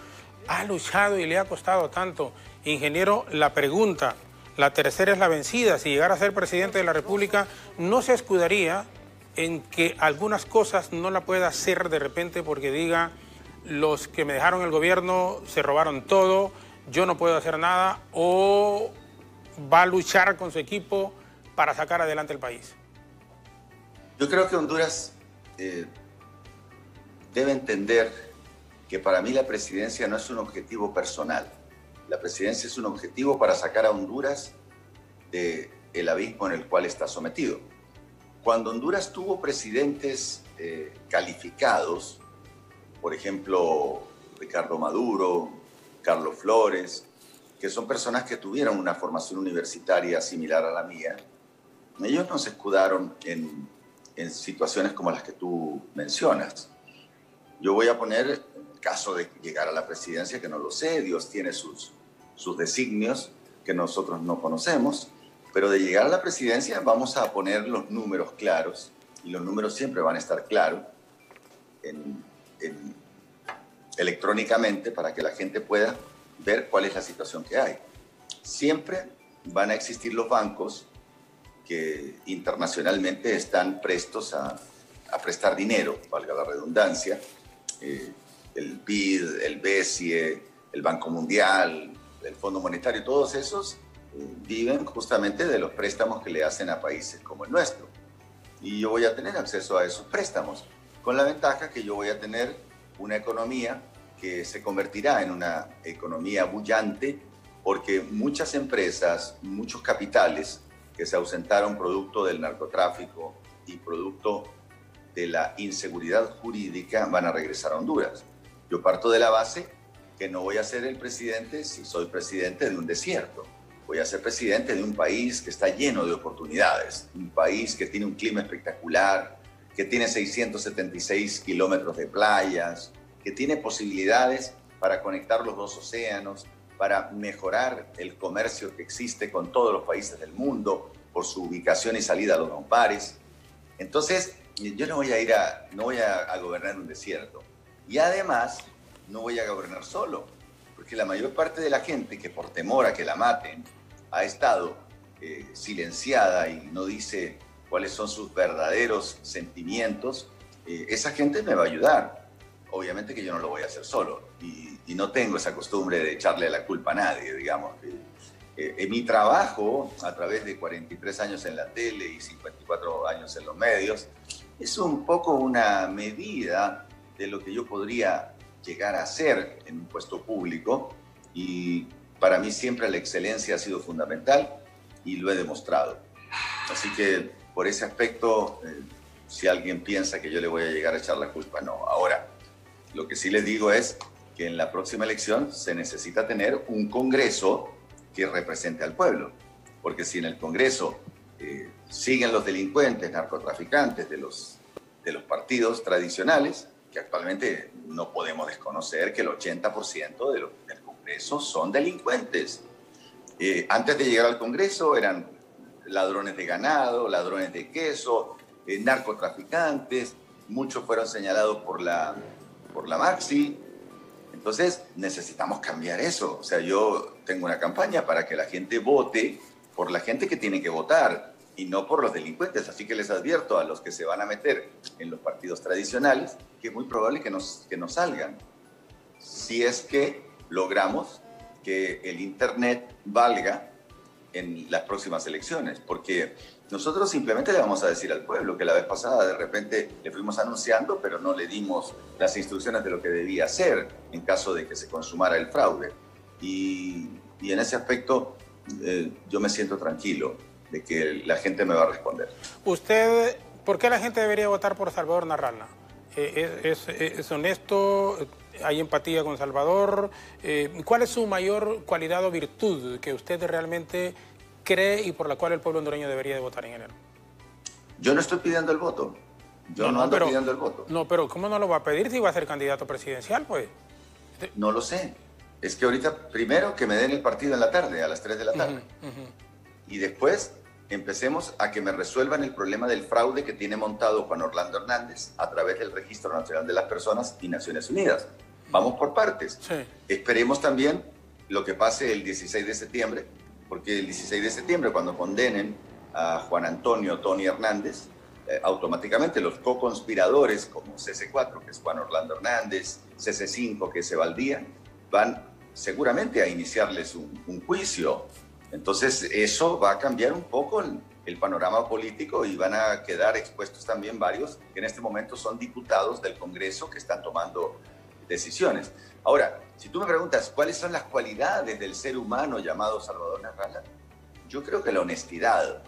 ha luchado y le ha costado tanto. Ingeniero, la pregunta, la tercera es la vencida. Si llegara a ser presidente de la República, ¿no se escudaría en que algunas cosas no la pueda hacer de repente porque diga los que me dejaron el gobierno se robaron todo, yo no puedo hacer nada o va a luchar con su equipo para sacar adelante el país? Yo creo que Honduras eh, debe entender que para mí la presidencia no es un objetivo personal. La presidencia es un objetivo para sacar a Honduras del el abismo en el cual está sometido. Cuando Honduras tuvo presidentes eh, calificados, por ejemplo, Ricardo Maduro, Carlos Flores, que son personas que tuvieron una formación universitaria similar a la mía, ellos no se escudaron en, en situaciones como las que tú mencionas. Yo voy a poner caso de llegar a la presidencia, que no lo sé, Dios tiene sus, sus designios que nosotros no conocemos, pero de llegar a la presidencia vamos a poner los números claros, y los números siempre van a estar claros electrónicamente para que la gente pueda ver cuál es la situación que hay. Siempre van a existir los bancos que internacionalmente están prestos a, prestar dinero, valga la redundancia, eh, el BID, el BESIE, el Banco Mundial, el Fondo Monetario, todos esos eh, viven justamente de los préstamos que le hacen a países como el nuestro. Y yo voy a tener acceso a esos préstamos, con la ventaja que yo voy a tener una economía que se convertirá en una economía bullante porque muchas empresas, muchos capitales que se ausentaron producto del narcotráfico y producto de la inseguridad jurídica van a regresar a Honduras. Yo parto de la base que no voy a ser el presidente si soy presidente de un desierto. Voy a ser presidente de un país que está lleno de oportunidades, un país que tiene un clima espectacular, que tiene 676 kilómetros de playas, que tiene posibilidades para conectar los dos océanos, para mejorar el comercio que existe con todos los países del mundo por su ubicación y salida a los pares. Entonces, yo no voy a ir a, no voy a, gobernar un desierto. Y además, no voy a gobernar solo, porque la mayor parte de la gente que por temor a que la maten ha estado eh, silenciada y no dice cuáles son sus verdaderos sentimientos, eh, esa gente me va a ayudar obviamente que yo no lo voy a hacer solo y, no tengo esa costumbre de echarle la culpa a nadie, digamos. Eh, en mi trabajo, a través de 43 años en la tele y 54 años en los medios, es un poco una medida de lo que yo podría llegar a hacer en un puesto público y para mí siempre la excelencia ha sido fundamental y lo he demostrado. Así que por ese aspecto, eh, si alguien piensa que yo le voy a llegar a echar la culpa, no. Ahora, lo que sí les digo es que en la próxima elección se necesita tener un Congreso que represente al pueblo, porque si en el Congreso eh, siguen los delincuentes, narcotraficantes de los, de los partidos tradicionales, que actualmente no podemos desconocer que el 80% de los, del Congreso son delincuentes. Eh, antes de llegar al Congreso eran ladrones de ganado, ladrones de queso, eh, narcotraficantes, muchos fueron señalados por la por la Maxi. Entonces necesitamos cambiar eso. O sea, yo tengo una campaña para que la gente vote por la gente que tiene que votar y no por los delincuentes. Así que les advierto a los que se van a meter en los partidos tradicionales que es muy probable que nos, que nos salgan. Si es que logramos que el Internet valga en las próximas elecciones, porque nosotros simplemente le vamos a decir al pueblo que la vez pasada de repente le fuimos anunciando, pero no le dimos las instrucciones de lo que debía hacer en caso de que se consumara el fraude. Y, y en ese aspecto eh, yo me siento tranquilo de que la gente me va a responder. ¿Usted, por qué la gente debería votar por Salvador Narrala? Eh, ¿Es, es, honesto? ¿Hay empatía con Salvador? Eh, ¿Cuál es su mayor cualidad o virtud que usted realmente cree y por la cual el pueblo hondureño debería de votar en enero? Yo no estoy pidiendo el voto. Yo no, ando pidiendo el voto. No, pero ¿cómo no lo va a pedir si va a ser candidato presidencial, pues? No lo sé. Es que ahorita, primero, que me den el partido en la tarde, a las 3 de la tarde. Y después empecemos a que me resuelvan el problema del fraude que tiene montado Juan Orlando Hernández a través del Registro Nacional de las Personas y Naciones Unidas. Vamos por partes. Esperemos también lo que pase el 16 de septiembre, porque el 16 de septiembre, cuando condenen a Juan Antonio Tony Hernández, eh, automáticamente los co-conspiradores como CC4, que es Juan Orlando Hernández, CC5, que es Evaldía, van seguramente a iniciarles un, juicio. Entonces eso va a cambiar un poco el, el, panorama político y van a quedar expuestos también varios que en este momento son diputados del Congreso que están tomando decisiones. Ahora, si tú me preguntas cuáles son las cualidades del ser humano llamado Salvador Narrala, yo creo que la honestidad.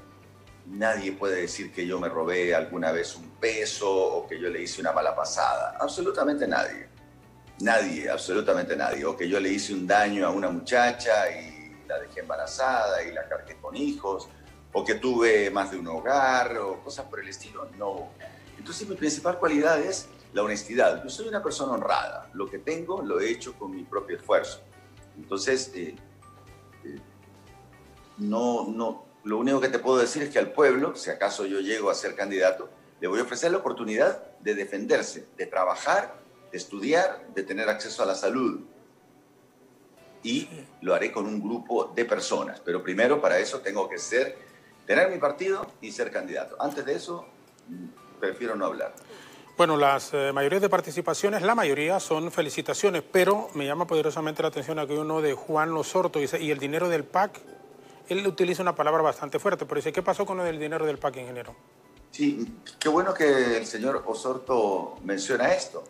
Nadie puede decir que yo me robé alguna vez un peso o que yo le hice una mala pasada. Absolutamente nadie. Nadie, absolutamente nadie. O que yo le hice un daño a una muchacha y la dejé embarazada y la cargué con hijos. O que tuve más de un hogar o cosas por el estilo. No. Entonces mi principal cualidad es la honestidad. Yo soy una persona honrada. Lo que tengo lo he hecho con mi propio esfuerzo. Entonces, eh, eh, no, no, lo único que te puedo decir es que al pueblo, si acaso yo llego a ser candidato, le voy a ofrecer la oportunidad de defenderse, de trabajar, de estudiar, de tener acceso a la salud. Y lo haré con un grupo de personas. Pero primero para eso tengo que ser, tener mi partido y ser candidato. Antes de eso, prefiero no hablar. Bueno, las eh, mayorías de participaciones, la mayoría son felicitaciones, pero me llama poderosamente la atención aquí uno de Juan Losorto, dice, y el dinero del PAC, él utiliza una palabra bastante fuerte, pero dice, ¿qué pasó con lo del dinero del PAC, ingeniero? Sí, qué bueno que el señor Osorto menciona esto.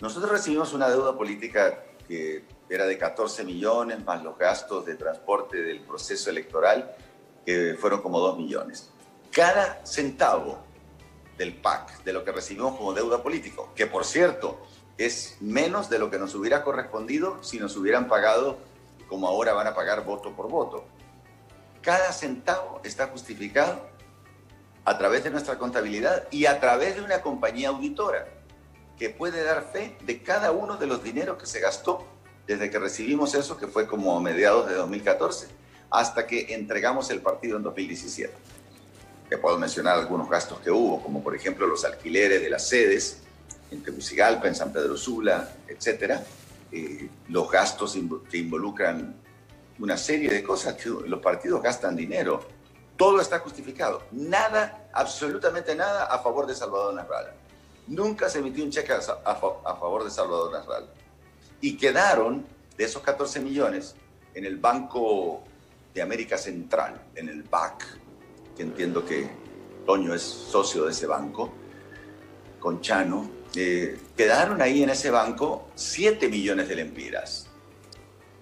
Nosotros recibimos una deuda política que era de 14 millones, más los gastos de transporte del proceso electoral, que fueron como 2 millones. Cada centavo del PAC, de lo que recibimos como deuda política, que por cierto es menos de lo que nos hubiera correspondido si nos hubieran pagado como ahora van a pagar voto por voto. Cada centavo está justificado a través de nuestra contabilidad y a través de una compañía auditora que puede dar fe de cada uno de los dineros que se gastó desde que recibimos eso, que fue como a mediados de 2014, hasta que entregamos el partido en 2017. Te puedo mencionar algunos gastos que hubo, como por ejemplo los alquileres de las sedes en Tegucigalpa, en San Pedro Sula, etcétera, eh, los gastos que involucran una serie de cosas que los partidos gastan dinero todo está justificado. Nada, absolutamente nada a favor de Salvador Nasralla. Nunca se emitió un cheque a, favor de Salvador Nasralla. Y quedaron de esos 14 millones en el Banco de América Central, en el BAC, que entiendo que Toño es socio de ese banco, con Chano, eh, quedaron ahí en ese banco 7 millones de lempiras,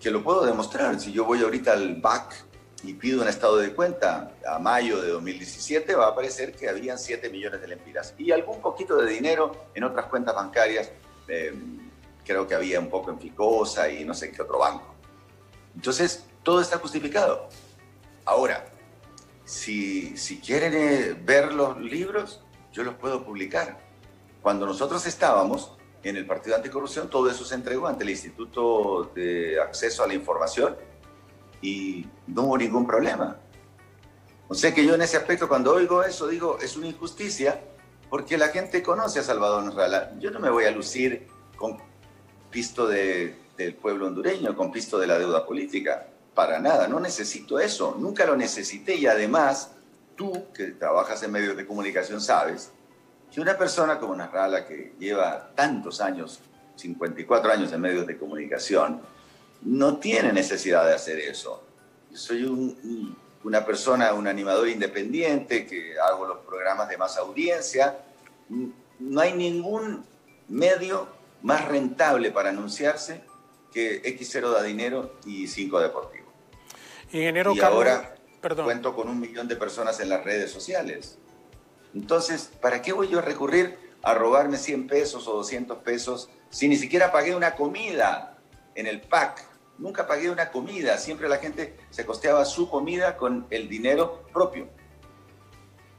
que lo puedo demostrar. Si yo voy ahorita al BAC y pido un estado de cuenta a mayo de 2017, va a aparecer que habían 7 millones de lempiras y algún poquito de dinero en otras cuentas bancarias, eh, creo que había un poco en Ficosa y no sé qué otro banco. Entonces, todo está justificado. Ahora, si, si quieren eh, ver los libros, yo los puedo publicar. Cuando nosotros estábamos en el Partido Anticorrupción, todo eso se entregó ante el Instituto de Acceso a la Información y no hubo ningún problema. O sea que yo en ese aspecto cuando oigo eso digo, es una injusticia porque la gente conoce a Salvador Nasralla. Yo no me voy a lucir con pisto de, del pueblo hondureño, con pisto de la deuda política. Para nada, no necesito eso, nunca lo necesité y además tú que trabajas en medios de comunicación sabes que una persona como Nasralla que lleva tantos años, 54 años en medios de comunicación, no tiene necesidad de hacer eso. Soy una persona, un animador independiente que hago los programas de más audiencia. No hay ningún medio más rentable para anunciarse que X0 da dinero y 5 Deportivo. Ingeniero y ahora cuento con un millón de personas en las redes sociales. Entonces, ¿para qué voy yo a recurrir a robarme 100 pesos o 200 pesos si ni siquiera pagué una comida en el PAC? nunca pagué una comida, siempre la gente se costeaba su comida con el dinero propio.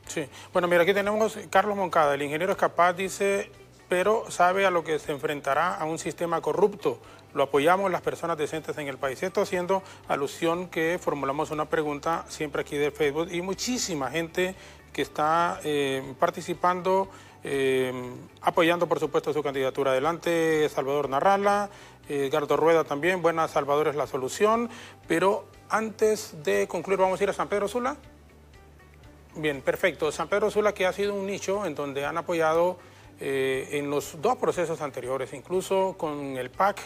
Sí, bueno, mira, aquí tenemos Carlos Moncada, el ingeniero es capaz, dice, pero sabe a lo que se enfrentará a un sistema corrupto. Lo apoyamos las personas decentes en el país. Esto haciendo alusión que formulamos una pregunta siempre aquí de Facebook y muchísima gente que está eh, participando, eh, apoyando por supuesto su candidatura. Adelante, Salvador Narrala, Edgardo Rueda también, buena Salvador es la solución, pero antes de concluir vamos a ir a San Pedro Sula. Bien, perfecto. San Pedro Sula que ha sido un nicho en donde han apoyado eh, en los dos procesos anteriores, incluso con el PAC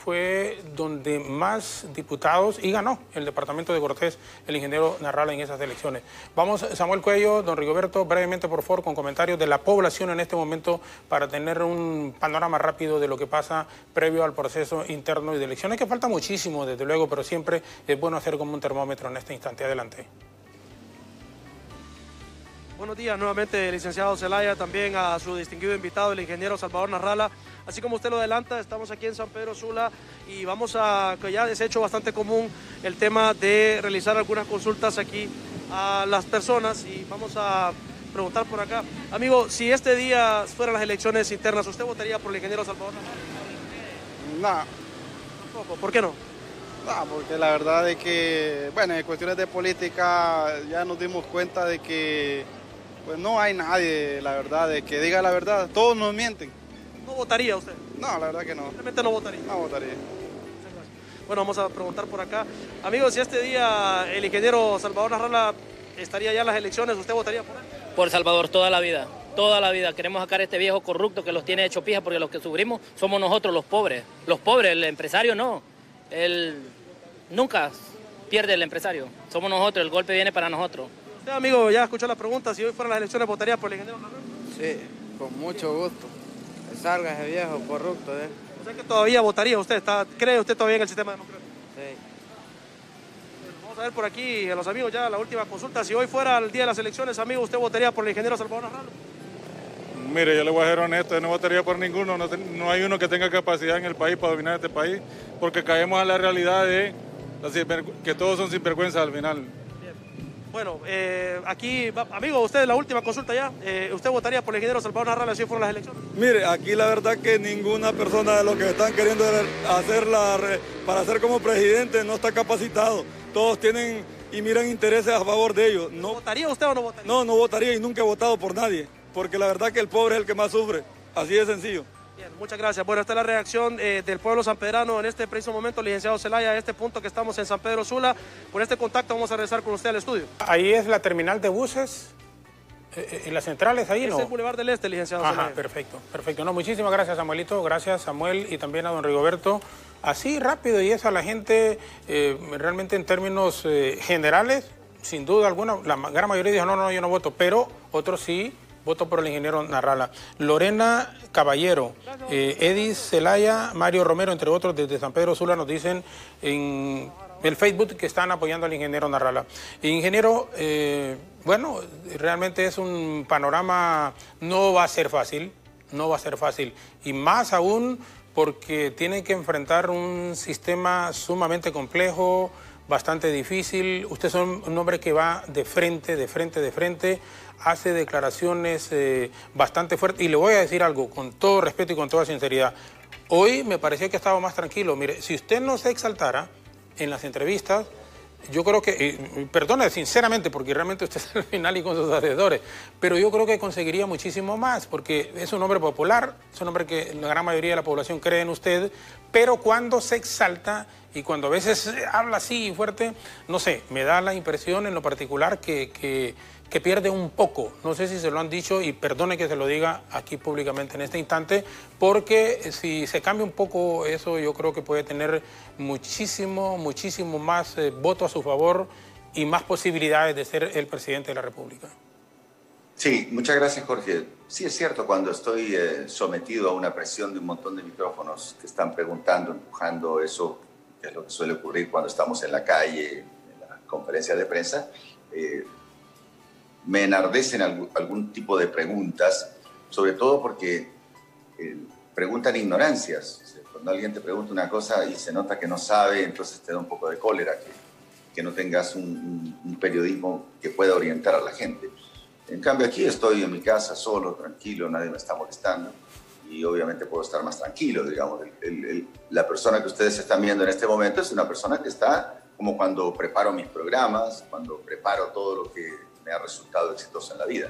fue donde más diputados y ganó el departamento de Cortés el ingeniero Narrala en esas elecciones. Vamos, Samuel Cuello, don Rigoberto, brevemente por favor con comentarios de la población en este momento para tener un panorama rápido de lo que pasa previo al proceso interno y de elecciones, que falta muchísimo desde luego, pero siempre es bueno hacer como un termómetro en este instante. Adelante. Buenos días nuevamente, licenciado Zelaya, también a su distinguido invitado, el ingeniero Salvador Narrala. Así como usted lo adelanta, estamos aquí en San Pedro Sula y vamos a, que ya es hecho bastante común el tema de realizar algunas consultas aquí a las personas y vamos a preguntar por acá. Amigo, si este día fueran las elecciones internas, ¿usted votaría por el ingeniero Salvador No. ¿Por qué no? No, porque la verdad es que, bueno, en cuestiones de política ya nos dimos cuenta de que pues no hay nadie, la verdad, de que diga la verdad. Todos nos mienten. ¿No votaría usted? No, la verdad que no. Simplemente no votaría. No votaría. Bueno, vamos a preguntar por acá. Amigos, si este día el ingeniero Salvador Narrala estaría ya en las elecciones, ¿usted votaría por él? Por Salvador toda la vida, toda la vida. Queremos sacar a este viejo corrupto que los tiene hecho pija porque los que sufrimos somos nosotros los pobres. Los pobres, el empresario no. Él nunca pierde el empresario. Somos nosotros, el golpe viene para nosotros. Usted, amigo, ya escuchó la pregunta. Si hoy fueran las elecciones, ¿votaría por el ingeniero Narrala? Sí, con mucho gusto. Que salga ese viejo corrupto, ¿eh? O sea que todavía votaría usted, está, ¿cree usted todavía en el sistema democrático? Sí. Vamos a ver por aquí a los amigos ya la última consulta. Si hoy fuera el día de las elecciones, amigo, ¿usted votaría por el ingeniero Salvador Narrala? Mire, yo le voy a ser honesto, yo no votaría por ninguno, no, no, hay uno que tenga capacidad en el país para dominar este país, porque caemos a la realidad de que todos son sinvergüenzas al final. Bueno, eh, aquí, amigo, usted la última consulta ya. Eh, ¿Usted votaría por el ingeniero Salvador Narrala si fueran las elecciones? Mire, aquí la verdad que ninguna persona de los que están queriendo hacerla para ser como presidente no está capacitado. Todos tienen y miran intereses a favor de ellos. No, ¿Votaría usted o no votaría? No, no votaría y nunca he votado por nadie, porque la verdad que el pobre es el que más sufre. Así de sencillo. Bien, muchas gracias. Bueno, esta es la reacción eh, del pueblo sanpedrano en este preciso momento, licenciado Zelaya, a este punto que estamos en San Pedro Sula. Por este contacto vamos a regresar con usted al estudio. Ahí es la terminal de buses. Eh, ¿En las centrales ahí es no? Es el Boulevard del Este, licenciado Ajá, perfecto, perfecto. No, muchísimas gracias, Samuelito. Gracias, Samuel, y también a don Rigoberto. Así rápido y es a la gente, eh, realmente en términos generales, sin duda alguna, la gran mayoría dijo, no, no, yo no voto, pero otros sí Voto por el ingeniero Narrala. Lorena Caballero, eh, Edis Celaya, Mario Romero, entre otros, desde San Pedro Sula, nos dicen en el Facebook que están apoyando al ingeniero Narrala. Ingeniero, eh, bueno, realmente es un panorama, no va a ser fácil, no va a ser fácil. Y más aún porque tiene que enfrentar un sistema sumamente complejo, bastante difícil. Usted es un hombre que va de frente, de frente, de frente hace declaraciones eh, bastante fuertes. Y le voy a decir algo, con todo respeto y con toda sinceridad. Hoy me parecía que estaba más tranquilo. Mire, si usted no se exaltara en las entrevistas, yo creo que, perdone sinceramente, porque realmente usted es al final y con sus asesores, pero yo creo que conseguiría muchísimo más, porque es un hombre popular, es un hombre que la gran mayoría de la población cree en usted, pero cuando se exalta y cuando a veces habla así fuerte, no sé, me da la impresión en lo particular que que pierde un poco. No sé si se lo han dicho y perdone que se lo diga aquí públicamente en este instante, porque si se cambia un poco eso, yo creo que puede tener muchísimo, muchísimo más eh, voto a su favor y más posibilidades de ser el presidente de la República. Sí, muchas gracias Jorge. Sí es cierto, cuando estoy eh, sometido a una presión de un montón de micrófonos que están preguntando, empujando, eso es lo que suele ocurrir cuando estamos en la calle, en la conferencia de prensa, eh, me enardecen algún, tipo de preguntas, sobre todo porque eh, preguntan ignorancias. Cuando alguien te pregunta una cosa y se nota que no sabe, entonces te da un poco de cólera que, que no tengas un, periodismo que pueda orientar a la gente. En cambio aquí estoy en mi casa solo, tranquilo, nadie me está molestando y obviamente puedo estar más tranquilo, digamos. la persona que ustedes están viendo en este momento es una persona que está como cuando preparo mis programas, cuando preparo todo lo que me ha resultado exitoso en la vida.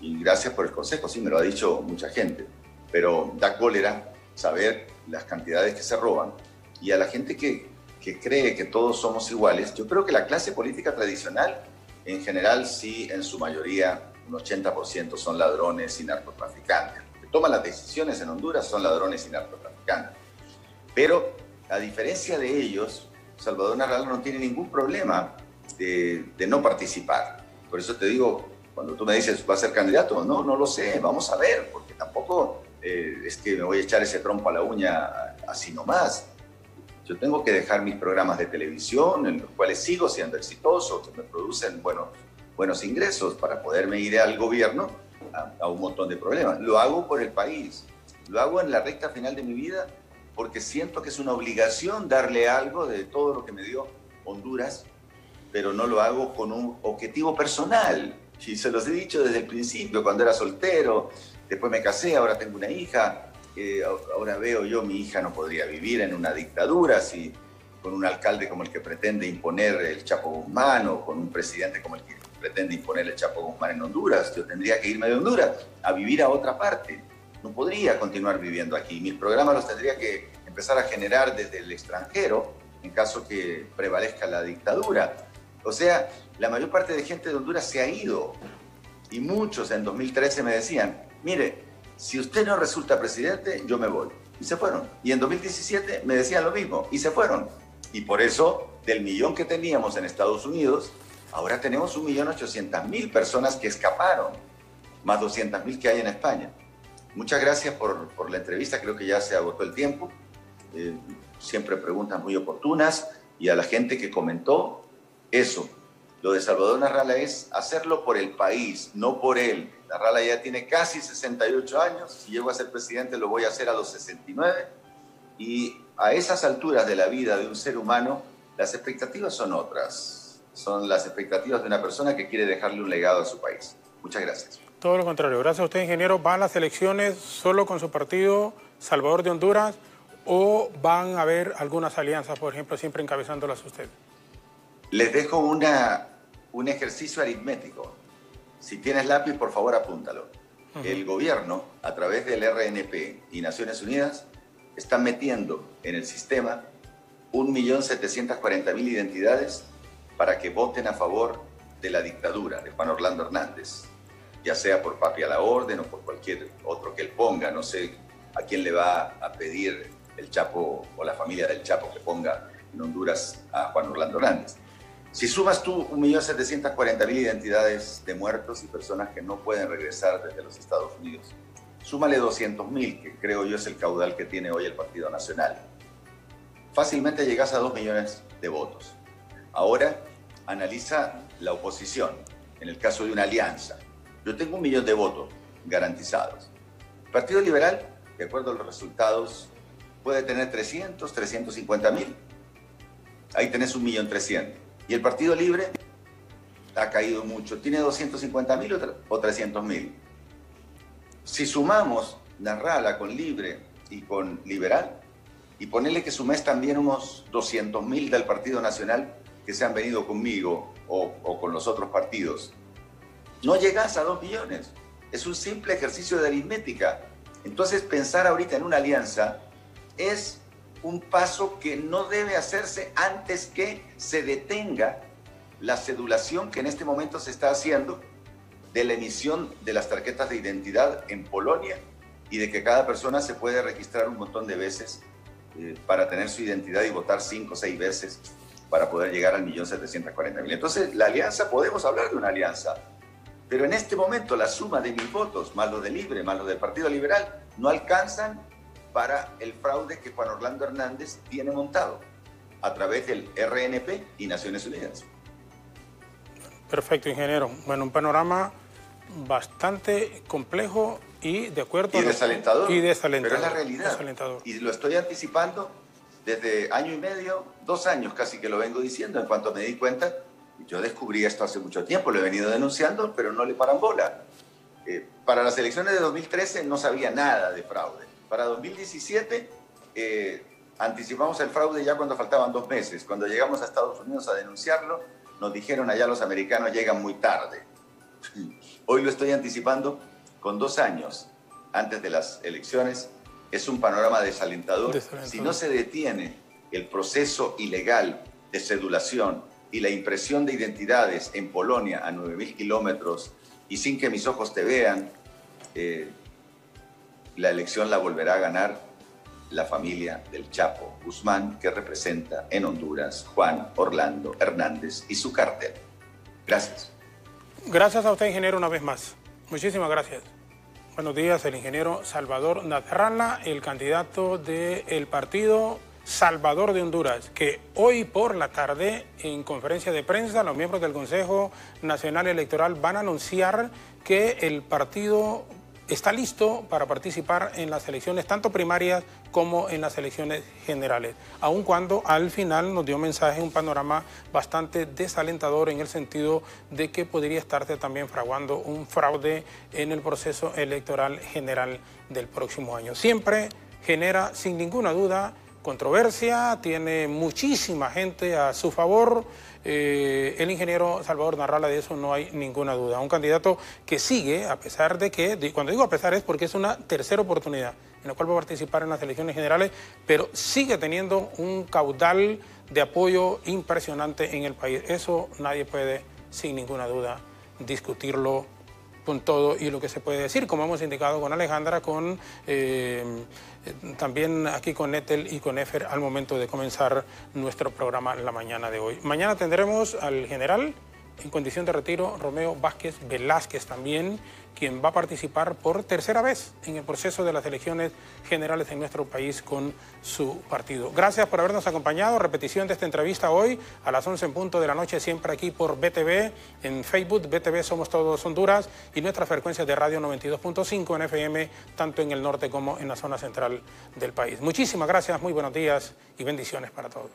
Y gracias por el consejo, sí, me lo ha dicho mucha gente, pero da cólera saber las cantidades que se roban y a la gente que, que cree que todos somos iguales, yo creo que la clase política tradicional, en general, sí, en su mayoría, un 80% son ladrones y narcotraficantes. Que toman las decisiones en Honduras son ladrones y narcotraficantes. Pero, a diferencia de ellos, Salvador Narral no tiene ningún problema de, de no participar. Por eso te digo, cuando tú me dices, ¿va a ser candidato? No, no lo sé, vamos a ver, porque tampoco eh, es que me voy a echar ese trompo a la uña así nomás. Yo tengo que dejar mis programas de televisión, en los cuales sigo siendo exitoso, que me producen buenos, buenos ingresos para poderme ir al gobierno a, a un montón de problemas. Lo hago por el país, lo hago en la recta final de mi vida porque siento que es una obligación darle algo de todo lo que me dio Honduras pero no lo hago con un objetivo personal. Y se los he dicho desde el principio, cuando era soltero, después me casé, ahora tengo una hija, eh, ahora veo yo, mi hija no podría vivir en una dictadura si con un alcalde como el que pretende imponer el Chapo Guzmán o con un presidente como el que pretende imponer el Chapo Guzmán en Honduras. Yo tendría que irme de Honduras a vivir a otra parte. No podría continuar viviendo aquí. Mis programas los tendría que empezar a generar desde el extranjero en caso que prevalezca la dictadura. O sea, la mayor parte de gente de Honduras se ha ido. Y muchos en 2013 me decían, mire, si usted no resulta presidente, yo me voy. Y se fueron. Y en 2017 me decían lo mismo, y se fueron. Y por eso, del millón que teníamos en Estados Unidos, ahora tenemos 1.800.000 personas que escaparon, más 200.000 que hay en España. Muchas gracias por, por, la entrevista, creo que ya se agotó el tiempo. Eh, siempre preguntas muy oportunas y a la gente que comentó eso. Lo de Salvador Narrala es hacerlo por el país, no por él. Narrala ya tiene casi 68 años, si llego a ser presidente lo voy a hacer a los 69 y a esas alturas de la vida de un ser humano, las expectativas son otras. Son las expectativas de una persona que quiere dejarle un legado a su país. Muchas gracias. Todo lo contrario. Gracias a usted, ingeniero. ¿Van las elecciones solo con su partido Salvador de Honduras o van a haber algunas alianzas, por ejemplo, siempre encabezándolas usted? Les dejo una, un ejercicio aritmético. Si tienes lápiz, por favor, apúntalo. Uh -huh. El gobierno, a través del RNP y Naciones Unidas, están metiendo en el sistema 1.740.000 identidades para que voten a favor de la dictadura de Juan Orlando Hernández, ya sea por papi a la orden o por cualquier otro que él ponga. No sé a quién le va a pedir el Chapo o la familia del Chapo que ponga en Honduras a Juan Orlando Hernández. Si sumas tú 1.740.000 identidades de muertos y personas que no pueden regresar desde los Estados Unidos, súmale 200.000, que creo yo es el caudal que tiene hoy el Partido Nacional. Fácilmente llegas a 2 millones de votos. Ahora analiza la oposición, en el caso de una alianza. Yo tengo un millón de votos garantizados. El Partido Liberal, de acuerdo a los resultados, puede tener 300, 350 mil. Ahí tenés un millón 300. Y el Partido Libre ha caído mucho. Tiene 250 mil o 300 mil. Si sumamos Narrala con Libre y con Liberal, y ponerle que sumes también unos 200 mil del Partido Nacional que se han venido conmigo o, o, con los otros partidos, no llegas a 2 millones. Es un simple ejercicio de aritmética. Entonces pensar ahorita en una alianza es un paso que no debe hacerse antes que se detenga la cedulación que en este momento se está haciendo de la emisión de las tarjetas de identidad en Polonia y de que cada persona se puede registrar un montón de veces eh, para tener su identidad y votar cinco o seis veces para poder llegar al millón setecientos cuarenta mil. Entonces, la alianza, podemos hablar de una alianza, pero en este momento la suma de mis votos, más los de Libre, más los del Partido Liberal, no alcanzan para el fraude que Juan Orlando Hernández tiene montado a través del RNP y Naciones Unidas. Perfecto, ingeniero. Bueno, un panorama bastante complejo y de acuerdo y desalentador, y desalentador. Pero es la realidad. Desalentador. Y lo estoy anticipando desde año y medio, dos años casi que lo vengo diciendo. En cuanto me di cuenta, yo descubrí esto hace mucho tiempo, lo he venido denunciando, pero no le paran bola. Eh, para las elecciones de 2013 no sabía nada de fraude. Para 2017 eh, anticipamos el fraude ya cuando faltaban dos meses. Cuando llegamos a Estados Unidos a denunciarlo, nos dijeron allá los americanos llegan muy tarde. Hoy lo estoy anticipando con dos años antes de las elecciones. Es un panorama desalentador. desalentador. Si no se detiene el proceso ilegal de cedulación y la impresión de identidades en Polonia a 9.000 kilómetros y sin que mis ojos te vean, eh, la elección la volverá a ganar la familia del Chapo Guzmán, que representa en Honduras Juan Orlando Hernández y su cartel. Gracias. Gracias a usted, ingeniero, una vez más. Muchísimas gracias. Buenos días, el ingeniero Salvador Nazarrala, el candidato del partido Salvador de Honduras, que hoy por la tarde, en conferencia de prensa, los miembros del Consejo Nacional Electoral van a anunciar que el partido está listo para participar en las elecciones tanto primarias como en las elecciones generales, aun cuando al final nos dio mensaje, un panorama bastante desalentador en el sentido de que podría estarse también fraguando un fraude en el proceso electoral general del próximo año. Siempre genera sin ninguna duda controversia, tiene muchísima gente a su favor. Eh, el ingeniero Salvador Narrala, de eso no hay ninguna duda. Un candidato que sigue, a pesar de que, cuando digo a pesar es porque es una tercera oportunidad en la cual va a participar en las elecciones generales, pero sigue teniendo un caudal de apoyo impresionante en el país. Eso nadie puede, sin ninguna duda, discutirlo con todo y lo que se puede decir, como hemos indicado con Alejandra, con eh, también aquí con Netel y con Efer al momento de comenzar nuestro programa la mañana de hoy. Mañana tendremos al general en condición de retiro, Romeo Vázquez Velázquez también, quien va a participar por tercera vez en el proceso de las elecciones generales en nuestro país con su partido. Gracias por habernos acompañado. Repetición de esta entrevista hoy a las 11 en punto de la noche, siempre aquí por BTV, en Facebook, BTV Somos Todos Honduras y nuestra frecuencia de radio 92.5 en FM, tanto en el norte como en la zona central del país. Muchísimas gracias, muy buenos días y bendiciones para todos.